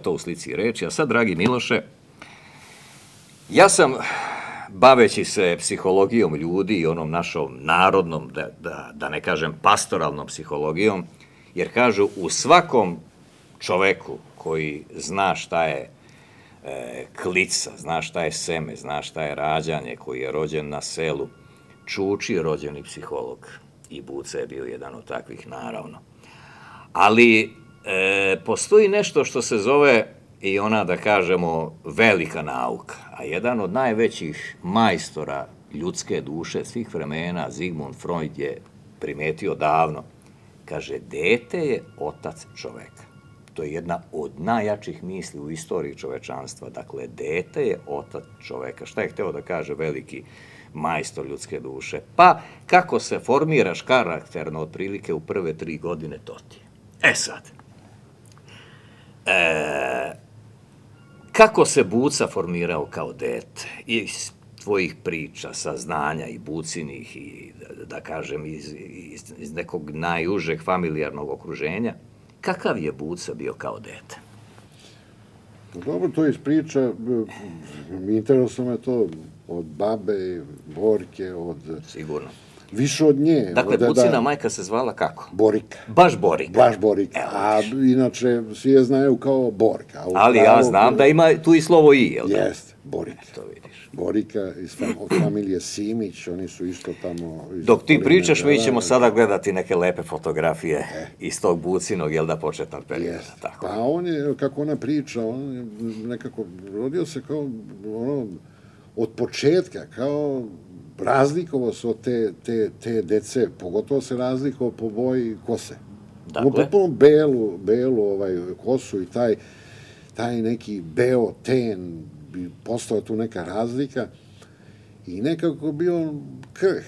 Je to u slici reči. A sad, dragi Miloše, ja sam, baveći se psihologijom ljudi i onom našom narodnom, da, da, da ne kažem pastoralnom psihologijom, jer kažu u svakom čoveku koji zna šta je e, klica, zna šta je seme, zna šta je rađanje, koji je rođen na selu, Čuči rođeni psiholog i Buca je bio jedan od takvih, naravno. Ali e, postoji nešto što se zove i ona, da kažemo, velika nauka, a jedan od najvećih majstora ljudske duše svih vremena, Zigmund Freud je primetio davno, kaže, dete je otac čoveka. To je jedna od najjačih misli u istoriji čovečanstva. Dakle, dete je otac čoveka. Šta je hteo da kaže veliki majstor ljudske duše? Pa, kako se formiraš karakterno otprilike u prve tri godine, to ti je. E sad, e, kako se Buca formirao kao dete? Iz tvojih priča, saznanja i bucinih i, da, da kažem, iz, iz, iz nekog najužeg familijarnog okruženja, kakav je Buca bio kao dete? Dobro, to iz priča, interesuje me to od babe, Borke, od, Sigurno. Više od nje. Dakle, od, Bucina majka se zvala kako? Borika. Baš Borika. Baš Borika. Evo, A inače, svi je znaju kao Borka. Ali ja znam da ima tu i slovo i, jel da? Jeste, Borika. To vidiš. Borika iz fam, familije Simić, oni su isto tamo... Dok ti pričaš, mi ćemo sada gledati neke lepe fotografije iz tog Bucinog, jel da, početnog perioda. Jeste. Tako. Pa on je, kako ona priča, on je nekako rodio se kao, ono, od početka, kao razlikovao se od te, te, te dece, pogotovo se razlikovao po boji kose. Dakle? Potpuno belu, belu ovaj, kosu i taj, taj neki beo ten, bi postao tu neka razlika i nekako bio krh,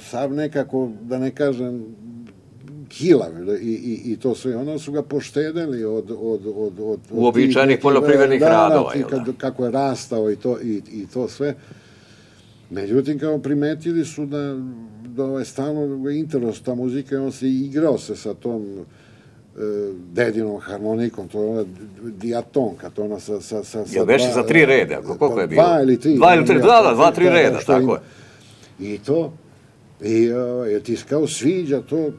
sav nekako, da ne kažem, kilav i, i, i to sve. Onda su ga poštedeli od... od, od, od, Uobičajenih poljoprivrednih da, radova, Da, kad, da? kako je rastao i to, i, i to sve. Međutim, kao primetili su da, da ovaj, stalno ga interes ta muzika i on se igrao se sa tom e, dedinom harmonikom, to je ona dijatonka, to je ona sa... sa, sa, sa Jel beše za tri reda? Koliko je bilo? Dva ili tri. Dva ili tri, da, da, dva, tri Da, da, reda, tako je. I to, i uh, ti kao sviđa to,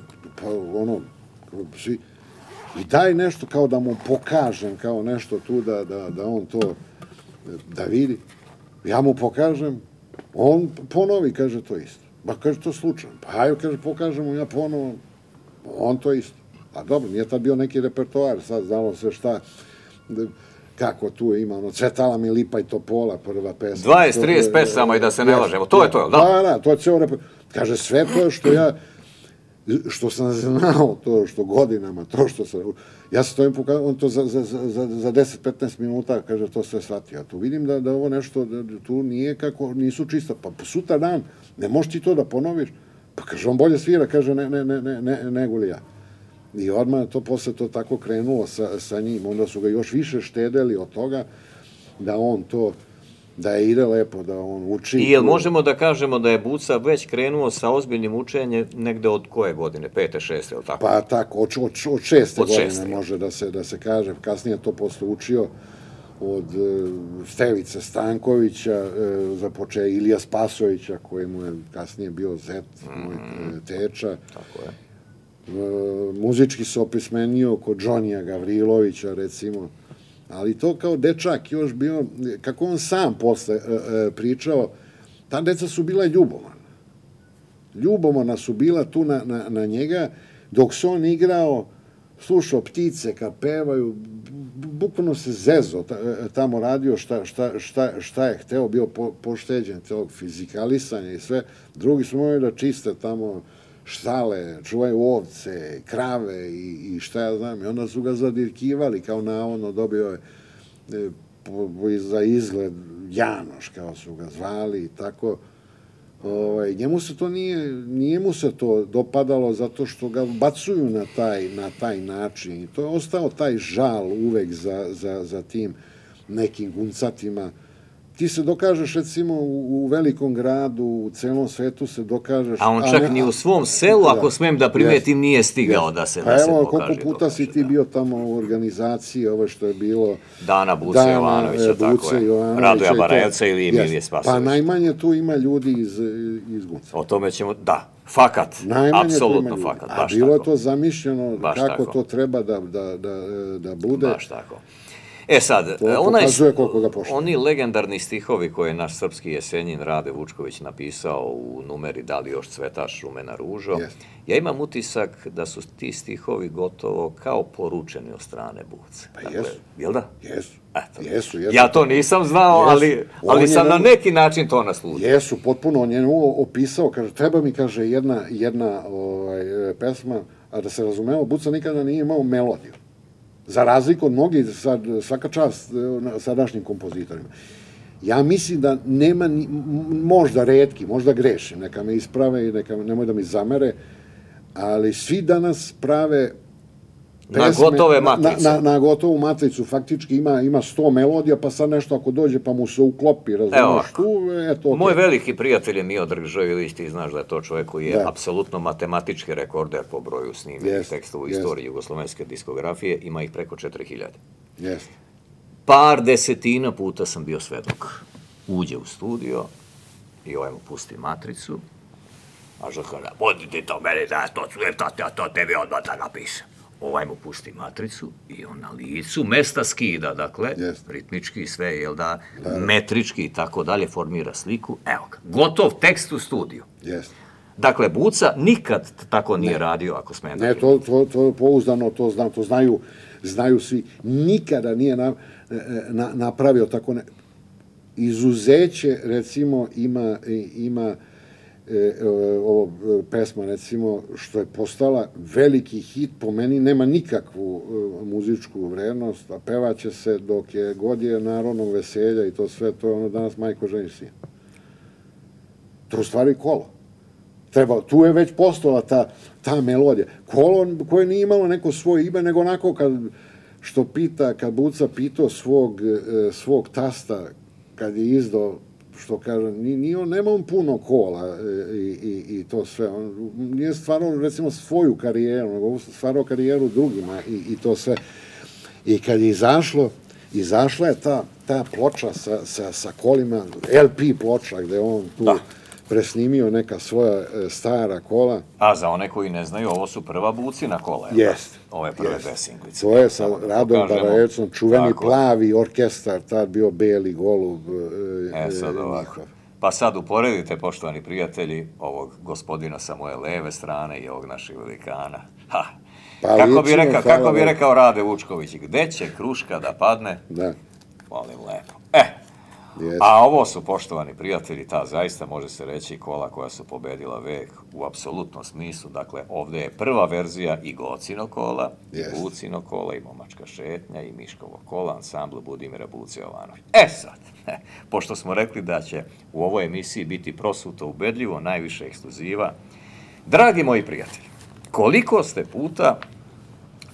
pa ono, svi, i daj nešto kao da mu pokažem, kao nešto tu da, da, da on to, da vidi. Ja mu pokažem, on ponovi, kaže to isto. Ba kaže to slučajno. Pa ajde, kaže, pokažem mu ja ponovo. On to isto. A dobro, nije tad bio neki repertoar, sad znalo se šta, kako tu ima, ono, Cvetala mi lipa i topola, prva pesma. 20, 30 pesama i da se ne lažemo, to je to, da? Da, da, to je ceo reper... Kaže, sve to što ja, što sam znao to, što godinama, to što sam... Ja sam to im pokazao, on to za, za, za, za 10-15 minuta, kaže, to sve shvatio. Ja tu vidim da, da ovo nešto, da, tu nije kako, nisu čista. Pa sutra dan, ne možeš ti to da ponoviš. Pa kaže, on bolje svira, kaže, ne, ne, ne, ne, ne, nego li ja. I odmah to posle to tako krenulo sa, sa njim. Onda su ga još više štedeli od toga da on to, da je ide lepo, da on uči. I jel možemo da kažemo da je Buca već krenuo sa ozbiljnim učenjem negde od koje godine? Pete, šeste, ili tako? Pa tako, od, od, od šeste Od godine šeste, može da se, da se kaže. Kasnije je to posle učio od e, Stevice Stankovića, e, započe Ilija Spasovića, koji mu je kasnije bio zet, moj Mm. e, teča. Tako je. E, muzički se opismenio kod Džonija Gavrilovića, recimo. Ali to kao dečak još bio, kako on sam posle e, e, pričao, ta deca su bila ljubomorna. Ljubomorna su bila tu na, na, na njega, dok se on igrao, slušao ptice kad pevaju, bu- bukvalno se zezo e, tamo radio šta, šta, šta, šta je hteo, bio po, pošteđen tog fizikalisanja i sve. Drugi su morali da čiste tamo štale, čuvaju ovce, krave i, i šta ja znam. I onda su ga zadirkivali, kao navodno dobio je e, po, za izgled Janoš, kao su ga zvali i tako. Ovaj, njemu se to nije, nije mu se to dopadalo zato što ga bacuju na taj, na taj način. I to je ostao taj žal uvek za, za, za tim nekim guncatima. Ti se dokažeš recimo u, u velikom gradu, u celom svetu se dokažeš. A on čak ni u svom selu, Da. ako smem da primetim, nije stigao da se, da se evo, koliko puta si ti da. bio tamo u organizaciji, ovo što je bilo... Dana Buce Dana, Jovanovića, e, tako je. Jovanovića Radoja. Barajevca ili Emilije. Spasovića. Pa najmanje tu ima ljudi iz, iz Gunca. O tome ćemo, da, fakat, Najmanje apsolutno fakat, A baš bilo je to zamišljeno Baš kako tako. to treba da, da, da, da bude. Baš tako. E sad, To onaj, koliko ga poštuje. oni legendarni stihovi koje je naš srpski jesenjin Rade Vučković napisao u numeri Da li još cvetaš rumena ružo, ja imam utisak da su ti stihovi gotovo kao poručeni od strane Buce. Pa jesu. Jel da? Jesu. Eto. Jesu, jesu. Ja to nisam znao, Jesu. ali, ali sam na neki način to naslutio. Jesu, potpuno, on je opisao, kaže, treba mi, kaže, jedna, jedna ovaj, e, pesma, a da se razumemo, Buca nikada nije imao melodiju. Za razliku od mnogih, sad, svaka čast e, sadašnjim kompozitorima. Ja mislim da nema, ni, možda redki, možda grešim, neka me isprave i neka nemoj da mi zamere, ali svi danas prave Na gotove na- matrice. Na, na, gotovu matricu, faktički ima, ima 100 melodija, pa sad nešto ako dođe pa mu se uklopi, razumeš tu, eto, Moj okej. veliki prijatelj je Miodrag Žojilić, ti znaš da je to čovjek koji je Da. apsolutno matematički rekorder po broju snimljenih Jest, tekstova u istoriji jugoslovenske diskografije, ima ih preko 4000. Jeste. Par desetina puta sam bio svedok. Uđe u studio i ovaj mu pusti matricu, a kaže, budi ti to meni da to čujem, to, to, to tebi odmah da napisam. Ovaj mu pusti matricu i on na licu mesta skida, dakle, Jeste. ritmički sve, jel da, metrički i tako dalje, formira sliku. Evo ga, gotov tekst u studiju. Jeste. Dakle, Buca nikad tako nije radio, ako smijem da Ne, to, to, to je pouzdano, to znam, to znaju, znaju svi. Nikada nije na, e, na, napravio tako ne... Izuzeće, recimo, ima, i- ima e, e, ovo e, pesma, recimo, što je postala veliki hit, po meni nema nikakvu e, muzičku vrednost, a pevaće se dok je god je narodnog veselja i to sve, to je ono danas majko ženi sin. To stvari kolo. Treba, tu je već postala ta, ta melodija. Kolo koje nije imalo neko svoje ime, nego onako kad, što pita, kad Buca pitao svog, e, svog tasta, kad je izdao, što kaže, ni, ni on, nema on puno kola e, i, i, i to sve. On nije stvarao, recimo, svoju karijeru, nego stvarao karijeru drugima i, i to sve. I kad je izašlo, izašla je ta, ta ploča sa, sa, sa kolima, LP ploča, gde on tu Da. presnimio neka svoja e, stara kola. A za one koji ne znaju, ovo su prva Bucina kola. jel da? Jest. Ove prve jest. dve singlice. To je sa da Radom pokažemo. Barajevcom, čuveni Tako plavi orkestar, tad bio Beli golub. E, sad ovako. Pa sad uporedite, poštovani prijatelji, ovog gospodina sa moje leve strane i ovog našeg velikana. Ha. Pa kako, bi rekao, kako bi rekao Rade Vučković, gde će kruška da padne? Da, Molim lepo. E, jeste. a ovo su, poštovani prijatelji, ta zaista može se reći kola koja su pobedila vek u apsolutnom smislu. Dakle, ovde je prva verzija i Gocino kola, i Jeste. Bucino kola, i Momačka šetnja, i Miškovo kola, ansambl Budimira Buce Jovanović. E sad, pošto smo rekli da će u ovoj emisiji biti prosuto ubedljivo, najviše ekskluziva, dragi moji prijatelji, koliko ste puta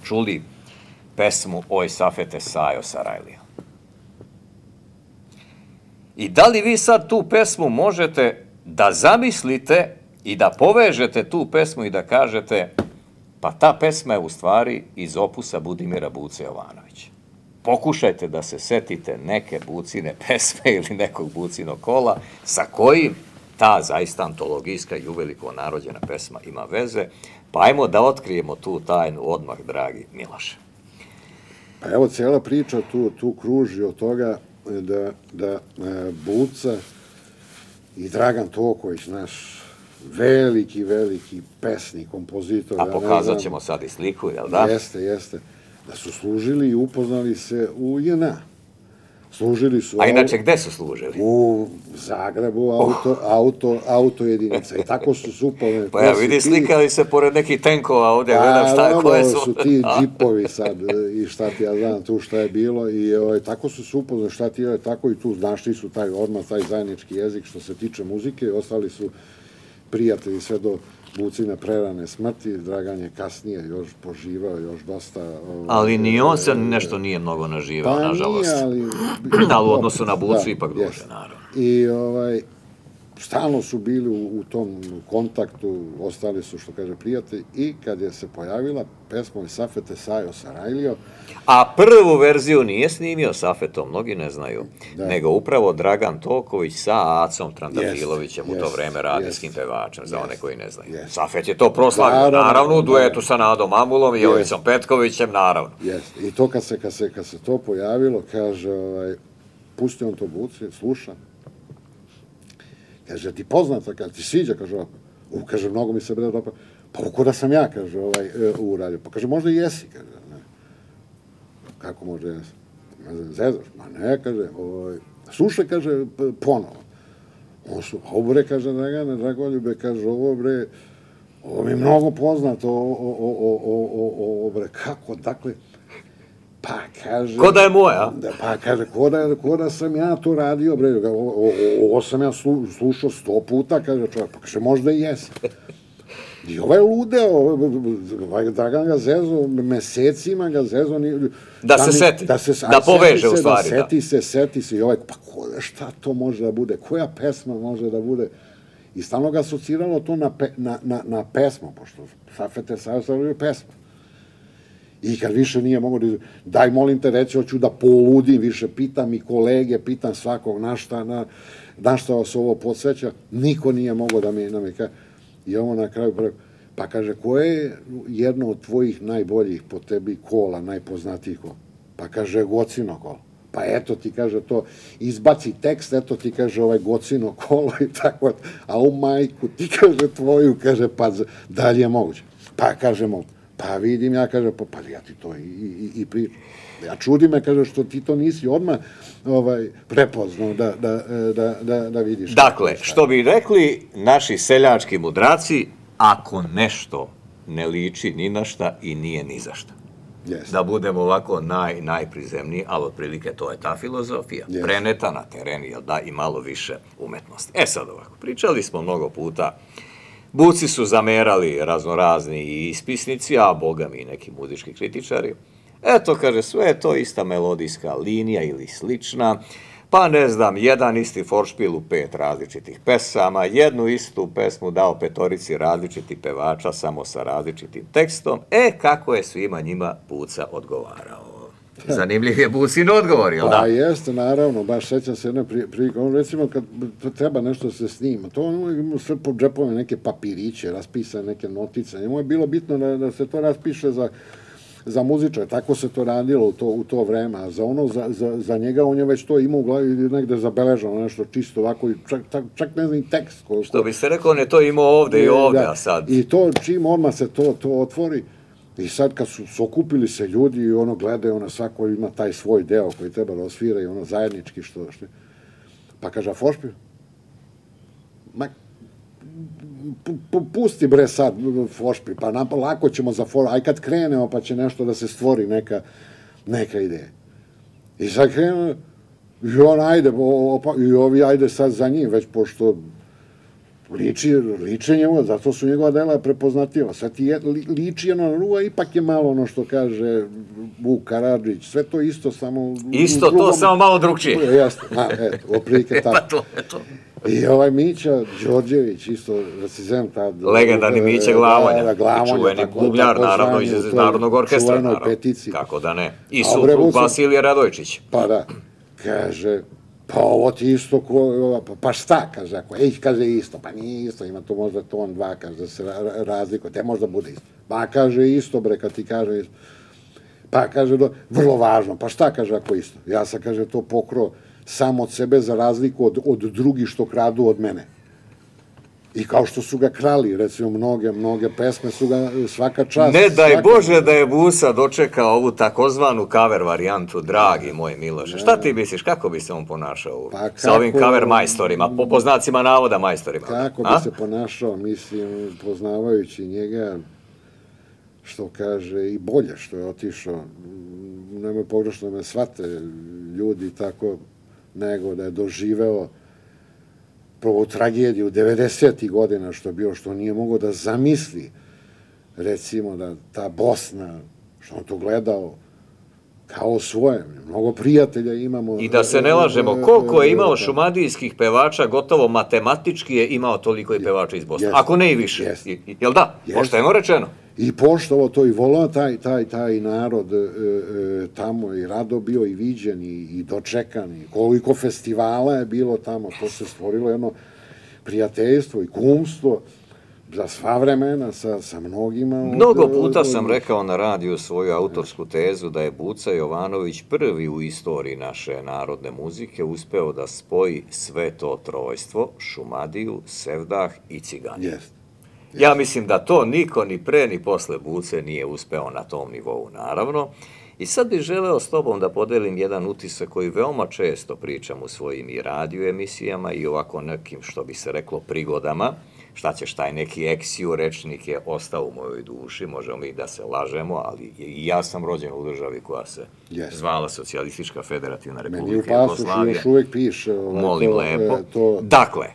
čuli pesmu Oj Safete Sajo Sarajlija? I da li vi sad tu pesmu možete da zamislite i da povežete tu pesmu i da kažete pa ta pesma je u stvari iz opusa Budimira Buce Jovanovića. Pokušajte da se setite neke Bucine pesme ili nekog Bucinog kola sa kojim ta zaista antologijska i uveliko narođena pesma ima veze, pa ajmo da otkrijemo tu tajnu odmah, dragi Miloše. Pa evo, cijela priča tu, tu kruži od toga da, da e, Buca i Dragan Toković, naš veliki, veliki pesnik, kompozitor. A pokazat ćemo sad i sliku, jel da? Jeste, jeste. Da su služili i upoznali se u JNA. Služili su... A inače, gde su služili? U Zagrebu auto, auto, auto jedinica. I tako su supove. Pa ja vidi slikali se pored nekih tenkova ovdje, Pa, gledam šta dobro, koje su. su ti džipovi sad e, i šta ti ja znam tu šta je bilo i ovaj, tako su se upoznali šta ti je, tako i tu našli su taj odmah, taj zajednički jezik što se tiče muzike, ostali su prijatelji sve do Bucine prerane smrti, Dragan je kasnije još poživao, još dosta... Ovaj, Ali ni on se nešto nije mnogo naživao, pa nažalost. nije, ali... Ali u odnosu na Bucu Da, ipak duže, naravno. I ovaj, stalno su bili u, u tom kontaktu, ostali su, što kaže, prijatelji, i kad je se pojavila pesma iz Safete Sajo Sarajlio, A prvu verziju nije snimio Safeto, mnogi ne znaju, Da. nego upravo Dragan Toković sa Acom Trandafilovićem u to Jest, vreme radijskim jest, pevačem, za one jest, koji ne znaju. jest. Safet je to proslavio, Naravno, naravno, u duetu naravno. sa Nadom Amulom i Jest. Jovicom Petkovićem, naravno. Jeste. I to kad se, kad se, kad se to pojavilo, kaže, ovaj, pusti on to buci, sluša. Kaže, ti poznata, kaže, ti sviđa, kaže. U, kaže, mnogo mi se bre dopa. Pa u da sam ja, kaže, ovaj, e, u radio. Pa kaže, možda i jesi, kaže, ne. Kako možda jesi? Ne znam, zezaš? Ma ne, kaže, ovaj, slušaj, kaže, ponovo. On su, ovo bre, kaže, Dragane, Dragoljube, kaže, ovo bre, ovo mi je mnogo poznato, o, o, o, o, o, o, o, bre, kako, dakle, pa kaže... Ko da je moja? Da, pa kaže, ko da, ko da sam ja to radio, bre, o, o, ovo sam ja slu, slušao sto puta, kaže čovjek, pa kaže, možda i jesi. I ovaj ludeo, ovaj Dragan ga zezo, mesecima ga zezo. Ni, Da se mi- seti, da, se, da poveže seti u se, stvari, Da, da. seti se, seti se i ovaj, pa ko, šta to može da bude, koja pesma može da bude. I stalno ga asociralo to na, pe, na, na, na pesmu, pošto Safete Savjestavljaju pesma. I kad više nije mogo da... Daj, molim te, reći, hoću da poludim više, pitam i kolege, pitam svakog na šta, na, na šta vas ovo podsjeća. Niko nije mogao da mi, da mi kaže. I ovo na kraju, preko, pa kaže, koje je jedno od tvojih najboljih po tebi kola, najpoznatijih kola? Pa kaže, Gocino kola. Pa eto ti kaže to, izbaci tekst, eto ti kaže ovaj Gocino kolo i tako, a u majku ti kaže tvoju, kaže pa da li je moguće? Pa kaže moguće. Pa vidim ja, kaže, pa, pa ja ti to i, i, i pričam. Ja čudi me, kaže, što ti to nisi odmah ovaj, prepoznao da, da, da, da, da vidiš. Dakle, što bi rekli naši seljački mudraci, ako nešto ne liči ni na šta i nije ni za šta. Jeste. Da budemo ovako naj, najprizemniji, ali otprilike to je ta filozofija. Jeste. Preneta na teren, jel da, i malo više umetnosti. E sad ovako, pričali smo mnogo puta, Buci su zamerali raznorazni i ispisnici, a boga mi i neki muzički kritičari. Eto, kaže, sve je to ista melodijska linija ili slična, pa ne znam, jedan isti foršpil u pet različitih pesama, jednu istu pesmu dao petorici različitih pevača, samo sa različitim tekstom. E, kako je svima njima Buca odgovarao. Zanimljiv je Bucin odgovor, jel Pa da? jeste, naravno, baš sećam se jedne pri- prilike, on recimo kad treba nešto da se snima, to on ima sve po džepovima neke papiriće, raspisane neke notice, njemu je bilo bitno da, da se to raspiše za za muzičara, tako se to radilo u to, u to vreme, a za ono, za, za, za njega on je već to imao u glavi negde zabeleženo, nešto čisto ovako, i čak, čak, čak ne znam i tekst. Ko, Što bi se rekao, on je to imao ovde i ovde, a sad... I to, čim odmah se to, to otvori, i sad kad su se okupili se ljudi i ono gledaju, ono svako ima taj svoj deo koji treba da osvira i ono zajednički što, što pa kaže, a Fošpil? Ma, pu- pu- pusti bre sad Fošpil, pa nam, lako ćemo za for, aj kad krenemo pa će nešto da se stvori neka, neka ideja. I sad krenu, i on ajde, opa, i ovi ajde sad za njim, već pošto liči, liči njemu, zato su njegova dela prepoznativa. Sve ti je, li, liči ono na drugo, a ipak je malo ono što kaže Vuk Karadžić, sve to isto, samo... Isto to, drugom- samo malo drugčije. Jeste, a, eto, oprilike Pa tako. to je to. I ovaj Mića Đorđević, isto, tad... Legendarni Mića Glavonja, Da, da, Glavonja, i čuveni tako- bubnjar, tako naravno, iz Narodnog orkestra, naravno. petici. Kako da ne. I suprug Vasilije Radojčić. Pa da, kaže, pa ovo ti isto, ko, pa, pa šta, kaže, ako, ej, kaže isto, pa nije isto, ima to možda ton dva, kaže, da se ra, razlikuje, te možda bude isto. Pa kaže isto, bre, kad ti kaže isto. Pa kaže, do, vrlo važno, pa šta kaže ako isto? Ja sam, kaže, to pokro sam od sebe za razliku od, od drugih što kradu od mene. I kao što su ga krali, recimo, mnoge, mnoge pesme su ga svaka čast. Ne daj svaka- Bože da je Busa dočekao ovu takozvanu cover varijantu, dragi moj Miloše. Šta ti misliš, kako bi se on ponašao Pa sa ovim kako- cover majstorima, po, po znacima navoda majstorima? Kako bi A? se ponašao, mislim, poznavajući njega, što kaže, i bolje što je otišao, nemoj pogrešno da me shvate ljudi tako, nego da je doživeo prvo tragediju 90. godina što bio, što nije mogao da zamisli, recimo da ta Bosna, što on to gledao, kao svoje, mnogo prijatelja imamo. I da se ne lažemo, koliko je imao šumadijskih pevača, gotovo matematički je imao toliko i pevača iz Bosne. Ako ne i više. Jel da? Jeste. Pošteno rečeno. I poštovao to i volao taj, taj, taj narod e, e, tamo i rado bio i viđen i, i dočekan i koliko festivala je bilo tamo, to se stvorilo jedno prijateljstvo i kumstvo za sva vremena sa, sa mnogima. od- Mnogo puta od- sam rekao na radiju svoju autorsku tezu da je Buca Jovanović prvi u istoriji naše narodne muzike uspeo da spoji sve to trojstvo, Šumadiju, Sevdah i Ciganiju. Jest. Ja mislim da to niko ni pre ni posle Buce nije uspeo na tom nivou, naravno. I sad bih želeo s tobom da podelim jedan utisak koji veoma često pričam u svojim i radio emisijama i ovako nekim, što bi se reklo, prigodama. Šta ćeš, taj neki eksiju rečnik je ostao u mojoj duši, možemo mi da se lažemo, ali i ja sam rođen u državi koja se Jeste. zvala Socijalistička federativna Meni u republika pasošu još uvek piše. ovaj, Molim to, lepo. e, To, Dakle,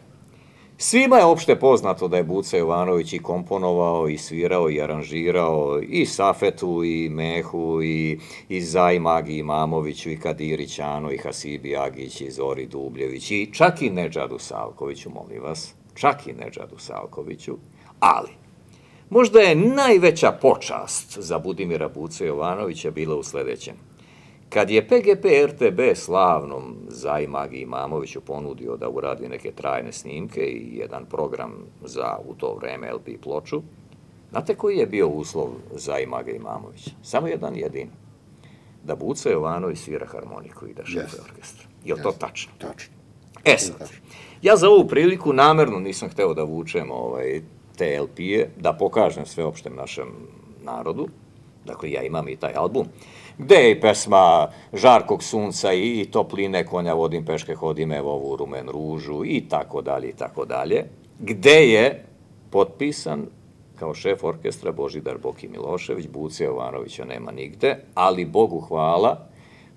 svima je opšte poznato da je Buca Jovanović i komponovao, i svirao, i aranžirao, i Safetu, i Mehu, i, i Zajmagi, i Mamoviću, i Kadiri Ćano, i Hasibi Agić, i Zori Dubljević, i čak i Nedžadu Salkoviću, molim vas, čak i Nedžadu Salkoviću, ali Možda je najveća počast za Budimira Buce Jovanovića bila u sledećem. Kad je PGP RTB slavnom Zajmagi Imamoviću ponudio da uradi neke trajne snimke i jedan program za u to vreme LP ploču, znate koji je bio uslov Zajmaga Imamovića? Samo jedan jedin. Da Buca Jovanović svira harmoniku i da šefe Jeste. orkestra. Je li to tačno? tačno. E sad, ja za ovu priliku namerno nisam hteo da vučem ovaj, te LP-e, da pokažem sveopštem našem narodu, dakle ja imam i taj album, gde je i pesma Žarkog sunca i, i topline konja vodim peške hodim evo ovu rumen ružu i tako dalje i tako dalje, gde je potpisan kao šef orkestra Božidar Boki Milošević, Buce Jovanovića nema nigde, ali Bogu hvala,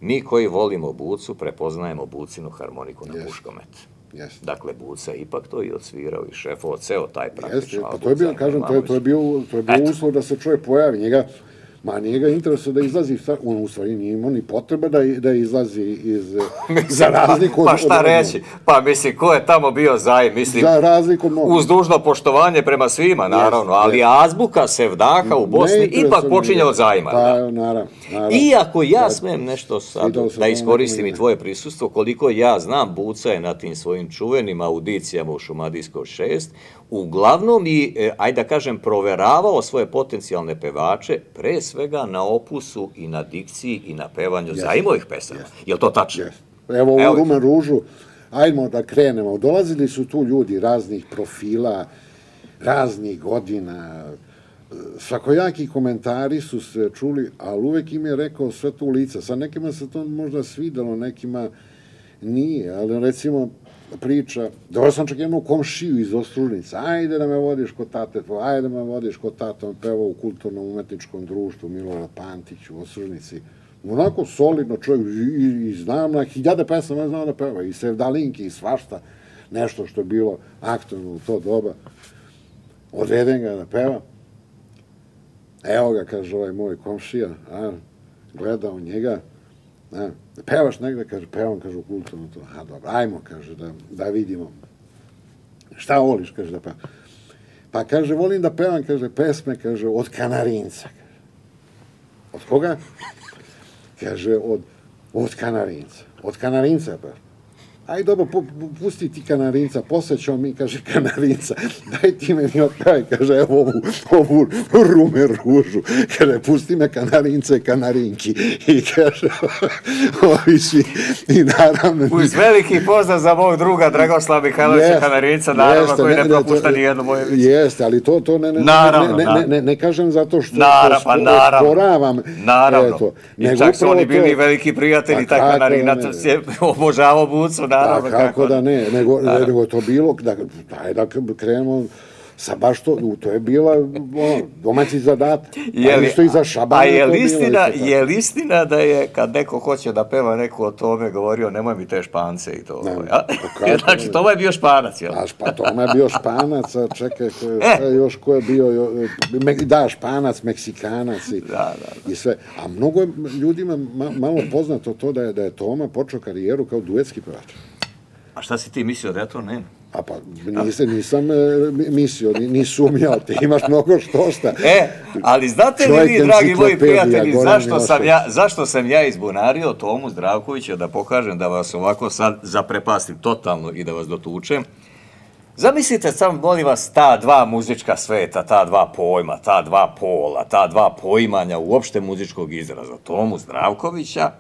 mi koji volimo Bucu prepoznajemo Bucinu harmoniku na Jeste. puškomet. Jeste. Dakle, Buca je ipak to i odsvirao i šefo, ceo taj Jeste, praktično pa album to je bio, kažem, to je, to je bio, to je bio Eto. uslov da se čovjek pojavi. Njega, ma nije ga interesuje da izlazi, on u stvari nije imao ni potrebe da, da izlazi iz, za razliku od... Pa šta od- reći? Pa mislim, ko je tamo bio zaj, mislim, Za razliku od uz dužno poštovanje prema svima, naravno, ali azbuka Sevdaha u Bosni ipak počinje od zajma. Pa, da. naravno, naravno. Iako ja smem nešto sad da iskoristim i tvoje prisustvo, koliko ja znam, Buca je na tim svojim čuvenim audicijama u Šumadijskoj 6, uglavnom i, e, ajde da kažem, proveravao svoje potencijalne pevače, pre svega na opusu i na dikciji i na pevanju Jeste. zaimovih pesama. Je li to tačno? Evo, Evo. u Rumen ružu, ajmo da krenemo. Dolazili su tu ljudi raznih profila, raznih godina, svakojaki komentari su se čuli, ali uvek im je rekao sve to u lice. Sa nekima se to možda svidelo, nekima nije, ali recimo priča, dobro sam čak jednu komšiju iz Ostružnica, ajde da me vodiš kod tate tvoje, ajde da me vodiš kod tate, on pevao u kulturnom umetničkom društvu Milorad Pantić u Ostružnici, onako solidno čovjek, i, i znam na hiljade pesama, ja znam da peva, i Sevdalinki, i svašta, nešto što je bilo aktualno u to doba. Odvedem ga da peva. Evo ga, kaže ovaj moj komšija, a, gleda on njega, a, pevaš negde, kaže, pevam, kaže, u kulturno to. A, dobro, ajmo, kaže, da, da vidimo. Šta voliš, kaže, da pevam. Pa kaže, volim da pevam, kaže, pesme, kaže, od Kanarinca. Kaže. Od koga? Kaže, od, od Kanarinca. Od Kanarinca, pa. Aj, dobro, pu, pu- pusti ti Kanarinca, posle ćemo mi, kaže, Kanarinca. Daj ti me mi otpevaj, kaže, evo ovu, ovu rume ružu. Kaže, pusti me Kanarince, Kanarinki. I kaže, ovi svi, i naravno... Uz veliki pozdrav za mog druga Dragoslava Mihajlovića Jeste, Kanarica, naravno, jeste, koji ne to- propušta ni jednu moju emisiju. Jeste, ali to, to ne, ne, Naravno, ne, ne, ne, naravno. ne, ne kažem zato što Naravno, pa spo- naravno. osporavam. Naravno. eto, I čak su oni to- bili veliki prijatelji, Pa ne? je obožavao bucu, Naravno. kako da ne, nego, nego je to bilo, da, daj da krenemo sa baš to, to je bila ono, domaći zadatak. Je Pa li- isto i za Šabana a je li istina, je li istina da je kad neko hoće da peva neku o tome govorio nemoj mi te špance i to. Ne, ovaj, pa kako znači, ne? to je bio španac, jel? A špa, tome je bio španac, a čekaj, ko je, E. još ko je bio, jo- me, da, španac, meksikanac i, Da, da, i sve. A mnogo je ljudima ma, malo poznato to da je, da je Toma počeo karijeru kao duetski pevač. A šta si ti mislio da ja to ne? A pa nisam, nisam e, mi- mislio, ni, sumnjao, ti imaš mnogo što šta. E, ali znate li vi, dragi moji prijatelji, zašto sam, ja, zašto sam ja izbunario Tomu Zdravkovića da pokažem da vas ovako sad zaprepastim totalno i da vas dotučem? Zamislite sam, molim vas, ta dva muzička sveta, ta dva pojma, ta dva pola, ta dva poimanja uopšte muzičkog izraza. Tomu Zdravkovića,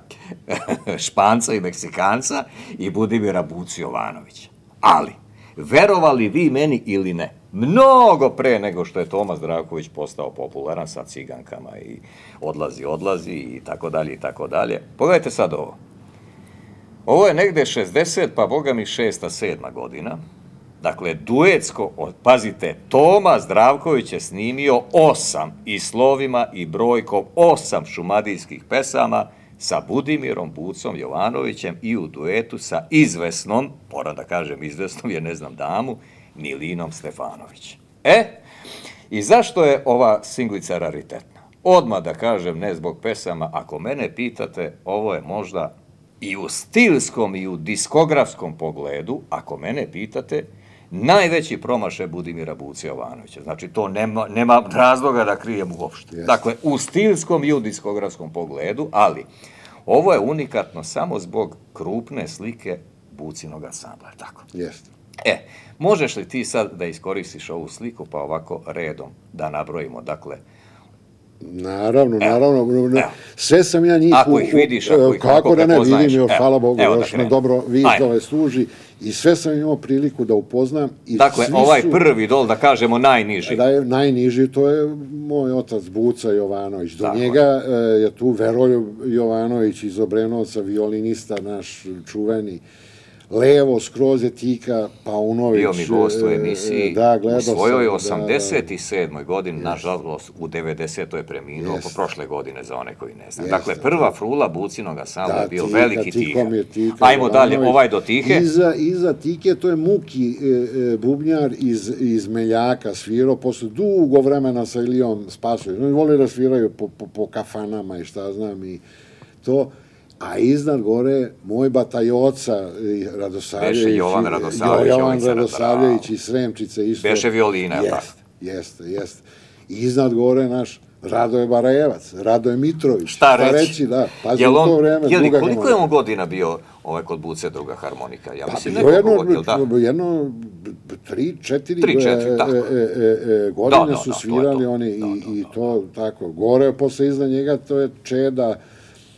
Španca i Meksikanca i Budimira Buci Jovanovića. Ali, verovali vi meni ili ne, mnogo pre nego što je Toma Zdravković postao popularan sa cigankama i odlazi, odlazi i tako dalje i tako dalje. Pogledajte sad ovo. Ovo je negde 60, pa boga mi 6. 7. godina. Dakle, duetsko, pazite, Toma Zdravković je snimio osam i slovima i brojkom osam šumadijskih pesama sa Budimirom Bucom Jovanovićem i u duetu sa izvesnom, moram da kažem izvesnom jer ne znam damu, Milinom Stefanović. E, i zašto je ova singlica raritetna? Odmah da kažem, ne zbog pesama, ako mene pitate, ovo je možda i u stilskom i u diskografskom pogledu, ako mene pitate, najveći promašaj Budimira Buci Jovanovića. Znači, to nema, nema razloga da krijem uopšte. Jeste. Dakle, u stilskom i u diskografskom pogledu, ali ovo je unikatno samo zbog krupne slike Bucinog ansambla, tako? Jeste. E, možeš li ti sad da iskoristiš ovu sliku pa ovako redom da nabrojimo, dakle, Naravno, naravno. evo. Sve sam ja njih... Ako ih vidiš, ako ih Kako onako da ne, vidim još, hvala Bogu, evo da još me krenemo. dobro vizdove služi i sve sam imao priliku da upoznam. I dakle, ovaj su- prvi dol, da kažemo najniži. Da je najniži, to je moj otac Buca Jovanović. Do Tako njega e, je tu Veroljub Jovanović iz Obrenovca, violinista naš čuveni. Levo skroz je Tika Paunović. Bio mi gost u e, emisiji da, gledao u svojoj sam, da, da. 87. godini, nažalost u 90. je preminuo, po prošle godine za one koji ne znaju. Dakle, prva frula Bucinog ansambla je bio Tika, veliki Tiha. Tika Ajmo dalje, ovaj do Tihe. Iza, iza Tike to je Muki e, e, bubnjar iz, iz Meljaka svirao posle dugo vremena sa Ilijom Spasović. Oni vole da sviraju po, po, po kafanama i šta znam i to. A iznad gore moj batajoca i Radosavljević. Beše Jovan i- Radosavljević, Jovan Radosavljević iz Sremčice isto. Beše violina, jel Jeste, jeste, jeste. I iznad gore naš Radoje Barajevac, Radoje Mitrović. Šta reći? da. Pazi, Jel on, to vreme, je li, druga koliko je on godina bio ovaj kod Buce druga harmonika? Ja Pa mislim nekoliko jedno, godina, jel da? jedno tri, četiri, Tri, četiri, e, tako. e, e, e, godine Da, da, su da, svirali to. oni i, Da, da, i da, to tako. Gore posle iza njega to je Čeda,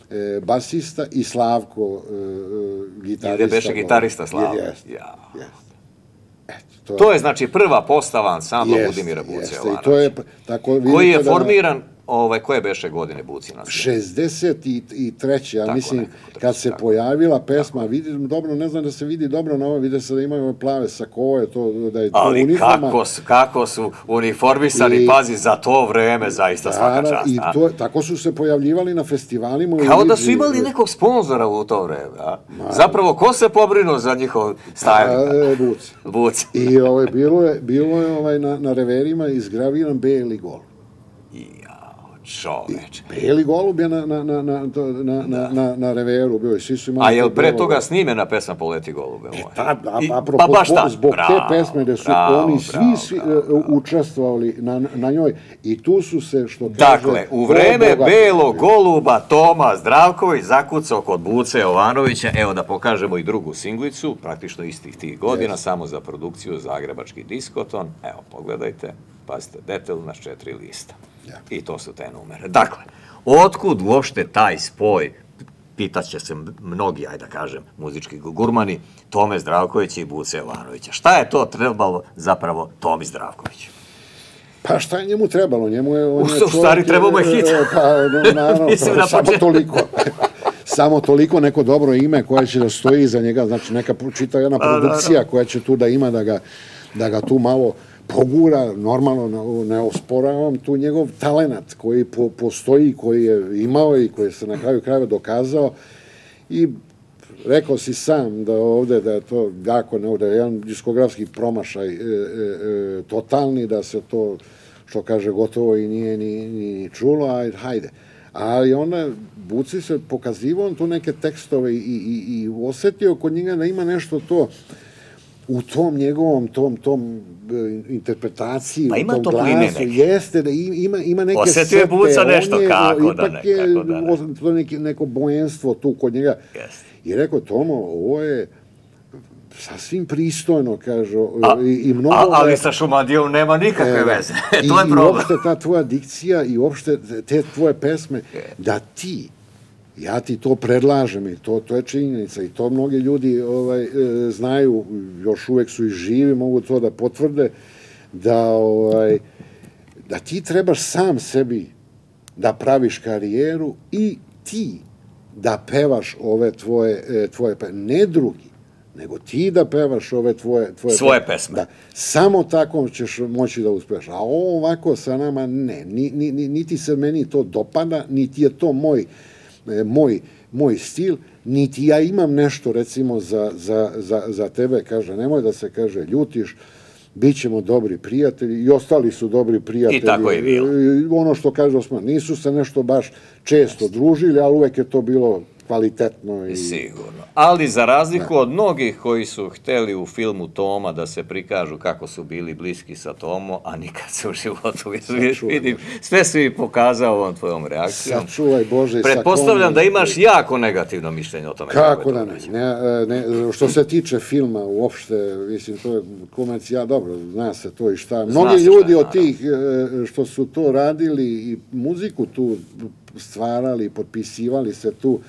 e, basista i Slavko, e, e, gitarista. Ili beše gitarista Slava. Je- Jeste, Ja. jeste. Eto, To je znači prva postava ansambla Budimira Buce jeste. I to je, tako, vidite Koji je da- formiran, ovaj, koje beše godine Buci na 63. ja Tako mislim, nekako, treći, kad se tako. pojavila pesma, vidim dobro, ne znam da se vidi dobro na ovo, vide se da imaju plave sakoje, to, da je to Ali uniforma. kako su, kako su uniformisani, I- pazi, za to vreme, zaista svaka Da, da, čast. I to, tako su se pojavljivali na festivalima. Kao da su imali nekog sponzora u to vreme. A? Zapravo, ko se pobrinuo za njihov A, styling? e. Buci. I ovaj, bilo je, bilo je ovaj, na, na reverima izgraviran beli gol. Čoveč. Beli golub je na, na, na, na, na, na, na, na reveru bio i svi su imali... A jel pre toga snimena pesma Poleti golube moje? Ta, a, I- apropo, pa baš ta. zbog Bravo, te pesme gde su bravo, oni svi, bravo, svi bravo, e, učestvovali na, na njoj i tu su se, što kaže... Dakle, u vreme Boga- Belog goluba Toma Zdravković zakucao kod Buce Jovanovića, evo da pokažemo i drugu singlicu, praktično istih tih godina, Jeste. samo za produkciju Zagrebački diskoton. Evo, pogledajte, pazite, detel na četiri lista. I to su te numere. Dakle, otkud uopšte taj spoj, pitaće se mnogi, ajde da kažem, muzički gurmani, Tome Zdravkovića i Buce Jovanovića. Šta je to trebalo zapravo Tomi Zdravkoviću? Pa šta je njemu trebalo? Njemu je... On U je stvari, čovjek, trebao mu je e, hit. e, Pa, no, naravno, Mislim, pa, samo toliko. samo toliko neko dobro ime koje će da stoji iza njega, znači neka čita jedna produkcija koja će tu da ima da ga, da ga tu malo pogura, normalno ne- osporavam tu njegov talenat koji po, postoji, koji je imao i koji se na kraju krajeva dokazao. I rekao si sam da ovde da je to jako ne je jedan diskografski promašaj e, e, e, totalni da se to što kaže gotovo i nije ni, ni čulo aj hajde. Ali onda Buci se pokazivao on tu neke tekstove i, i, i osetio kod njega da ima nešto to u tom njegovom tom tom e, interpretaciji Pa u ima tom topline glasu neke. jeste da i- ima ima neke Osetio je Buca nešto, je, kako da ne, je kako da ne. to neki, neko bojenstvo tu kod njega Jeste. i rekao Tomo ovo je sasvim pristojno kaže A, i, i mnogo a, ali je- sa Šumadijom nema nikakve E, veze. I, to je I problem. uopšte ta tvoja dikcija i uopšte te tvoje pesme, da ti, ja ti to predlažem i to, to je činjenica i to mnogi ljudi ovaj, e, znaju, još uvek su i živi, mogu to da potvrde, da, ovaj, da ti trebaš sam sebi da praviš karijeru i ti da pevaš ove tvoje, e, tvoje ne drugi, nego ti da pevaš ove tvoje, tvoje Svoje pe- pesme. Da, samo tako ćeš moći da uspeš. A ovako sa nama ne, ni, ni, ni- niti se meni to dopada, niti je to moj, e, moj, moj stil, niti ja imam nešto recimo za, za, za, za tebe, kaže, nemoj da se kaže ljutiš, bit ćemo dobri prijatelji i ostali su dobri prijatelji. I tako je bilo. Ono što kaže Osman, nisu se nešto baš često družili, ali uvek je to bilo kvalitetno. I, Sigurno. Ali za razliku od mnogih koji su hteli u filmu Toma da se prikažu kako su bili bliski sa Tomo, a nikad se u životu vidim, sve si mi pokazao ovom tvojom reakcijom. Sačuvaj Bože. Pretpostavljam da imaš jako negativno mišljenje o tome. Kako da to ne, rađeno. ne, ne, što se tiče filma uopšte, mislim, to je komercija, dobro, zna se to i šta. Mnogi šta ljudi je, od tih e, što su to radili i muziku tu stvarali, potpisivali se tu,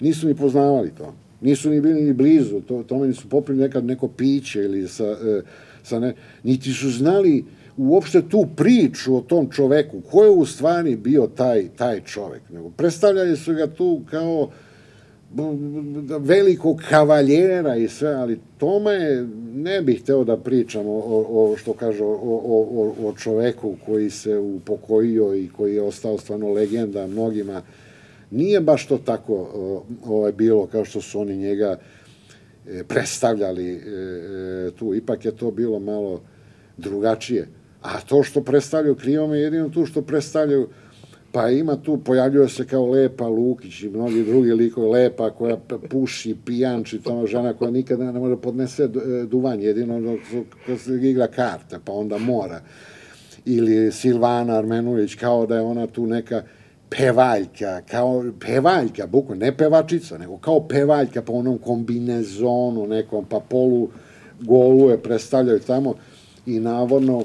nisu ni poznavali to. Nisu ni bili ni blizu, to, tome nisu popili nekad neko piće ili sa, e, sa ne, niti su znali uopšte tu priču o tom čoveku, ko je u stvari bio taj, taj čovek. Nego predstavljali su ga tu kao velikog kavaljera i sve, ali tome ne bih hteo da pričam o, o, što kaže, o, o, o čoveku koji se upokojio i koji je ostao stvarno legenda mnogima. Nije baš to tako ovaj, bilo kao što su oni njega e, predstavljali e, e, tu. Ipak je to bilo malo drugačije. A to što predstavljaju krivome jedino tu što predstavljaju Pa ima tu, pojavljuje se kao Lepa Lukić i mnogi drugi likovi, Lepa koja puši, pijanči, tamo žena koja nikada ne može podnese du- duvan, jedino dok se igra karte, pa onda mora. Ili Silvana Armenulić, kao da je ona tu neka pevaljka, kao pevaljka, bukvalno, ne pevačica, nego kao pevaljka po onom kombinezonu nekom, pa polu goluje predstavljaju tamo i navodno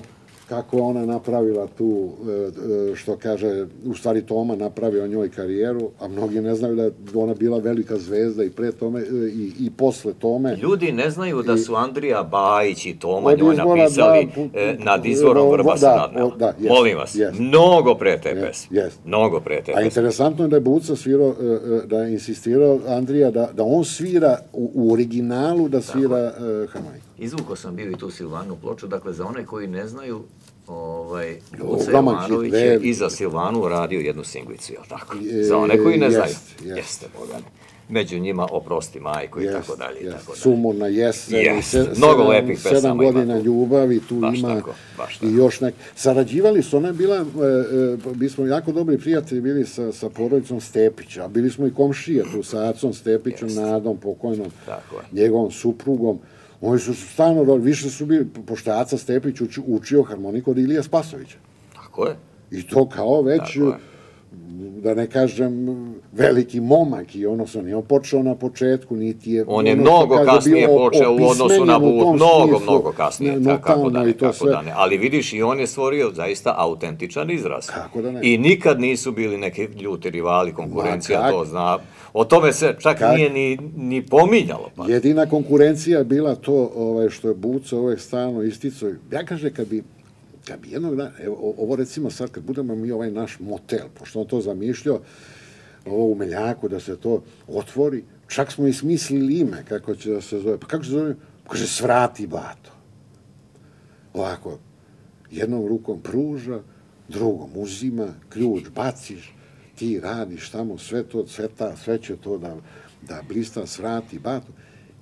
kako je ona napravila tu, e, e, što kaže, u stvari Toma napravio njoj karijeru, a mnogi ne znaju da je ona bila velika zvezda i pre tome e, i, i posle tome. Ljudi ne znaju da su Andrija Bajić i Toma njoj napisali da, nad izvorom vrba se nadnela. da, jest, Molim vas, jest. mnogo pre te pesme. jest. Mnogo pre te A interesantno je da je Buca svirao, da je insistirao Andrija da, da on svira u, u originalu da svira harmoniku. Izvukao sam bio i tu Silvanu ploču, dakle za one koji ne znaju, ovaj, Luca Jovanović je i za Silvanu radio jednu singlicu, jel tako? Za one koji ne jest, znaju, jest. jeste Bogane. Među njima oprosti majku i Jest, tako dalje jest. tako dalje. Sumorna jesen, i Jest, se- mnogo sedam- lepih pesama Sedam godina ljubavi, tu Baš ima tako, baš i još nek... Sarađivali su, ona je bila, e, e, mi smo jako dobri prijatelji bili sa, sa porodicom Stepića, a bili smo i komšije tu sa Acom Stepićem. Nadom pokojnom, Tako je. njegovom suprugom. Oni su rodili, više su bili, pošto je Aca Stepić uči, učio harmoniku od Ilija Spasovića. Tako je. I to kao već, Tako je. da ne kažem, veliki momak i ono nije on počeo na početku, niti je... On je ono mnogo kaže, kasnije bio počeo u odnosu na Bud, mnogo, smislu, mnogo kasnije, ne, ta- kako da ne, kako sve. da ne. Ali vidiš, i on je stvorio zaista autentičan izraz. Kako da ne. I nikad nisu bili neki ljuti rivali, konkurencija, Ma to zna. O tome se čak nije ni, ni pominjalo. Pa. Jedina konkurencija bila to ovaj, što je Buca uvek stalno isticao. Ja kaže, kad bi, kad bi jednog dana, evo, ovo recimo sad, kad budemo mi ovaj naš motel, pošto on to zamišljao, ovo u Meljaku, da se to otvori, čak smo i smislili ime, kako će da se zove. Pa kako se zove? Kaže, svrati blato. Ovako, jednom rukom pruža, drugom uzima, ključ baciš, ti radiš tamo, sve to cveta, sve će to da, da blista, svrati, bato.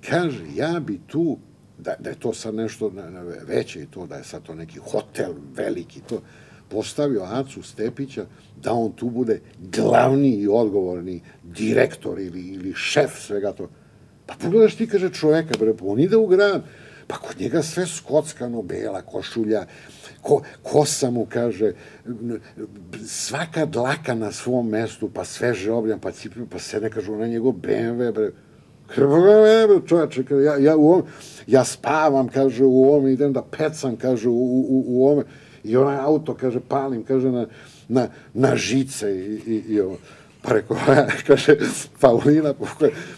Kaže, ja bi tu, da, da je to sad nešto veće i to, da je sad to neki hotel veliki, to, postavio Acu Stepića da on tu bude glavni i odgovorni direktor ili, ili šef svega to. Pa pogledaš ti, kaže čoveka, bre, on ide u grad, pa kod njega sve skockano, bela košulja, ko, kosa mu, kaže, svaka dlaka na svom mestu, pa sveže obljan, pa cipio, pa se ne kažu na njegov BMW, bre, čoveče, ja, ja, u ovom, ja spavam, kaže, u ovom, idem da pecam, kaže, u, u, u ovome, i onaj auto, kaže, palim, kaže, na, na, na žice i, i, i ovo. Pa rekao, kaže, Paulina,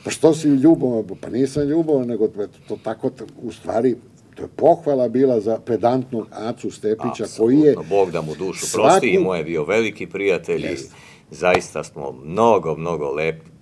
pa, što si ljubovan? Pa nisam ljubovan, nego to, tako, u stvari, to je pohvala bila za pedantnog Acu Stepića, koji je Bog da mu dušu svaku- prosti i je bio veliki prijatelj i zaista smo mnogo, mnogo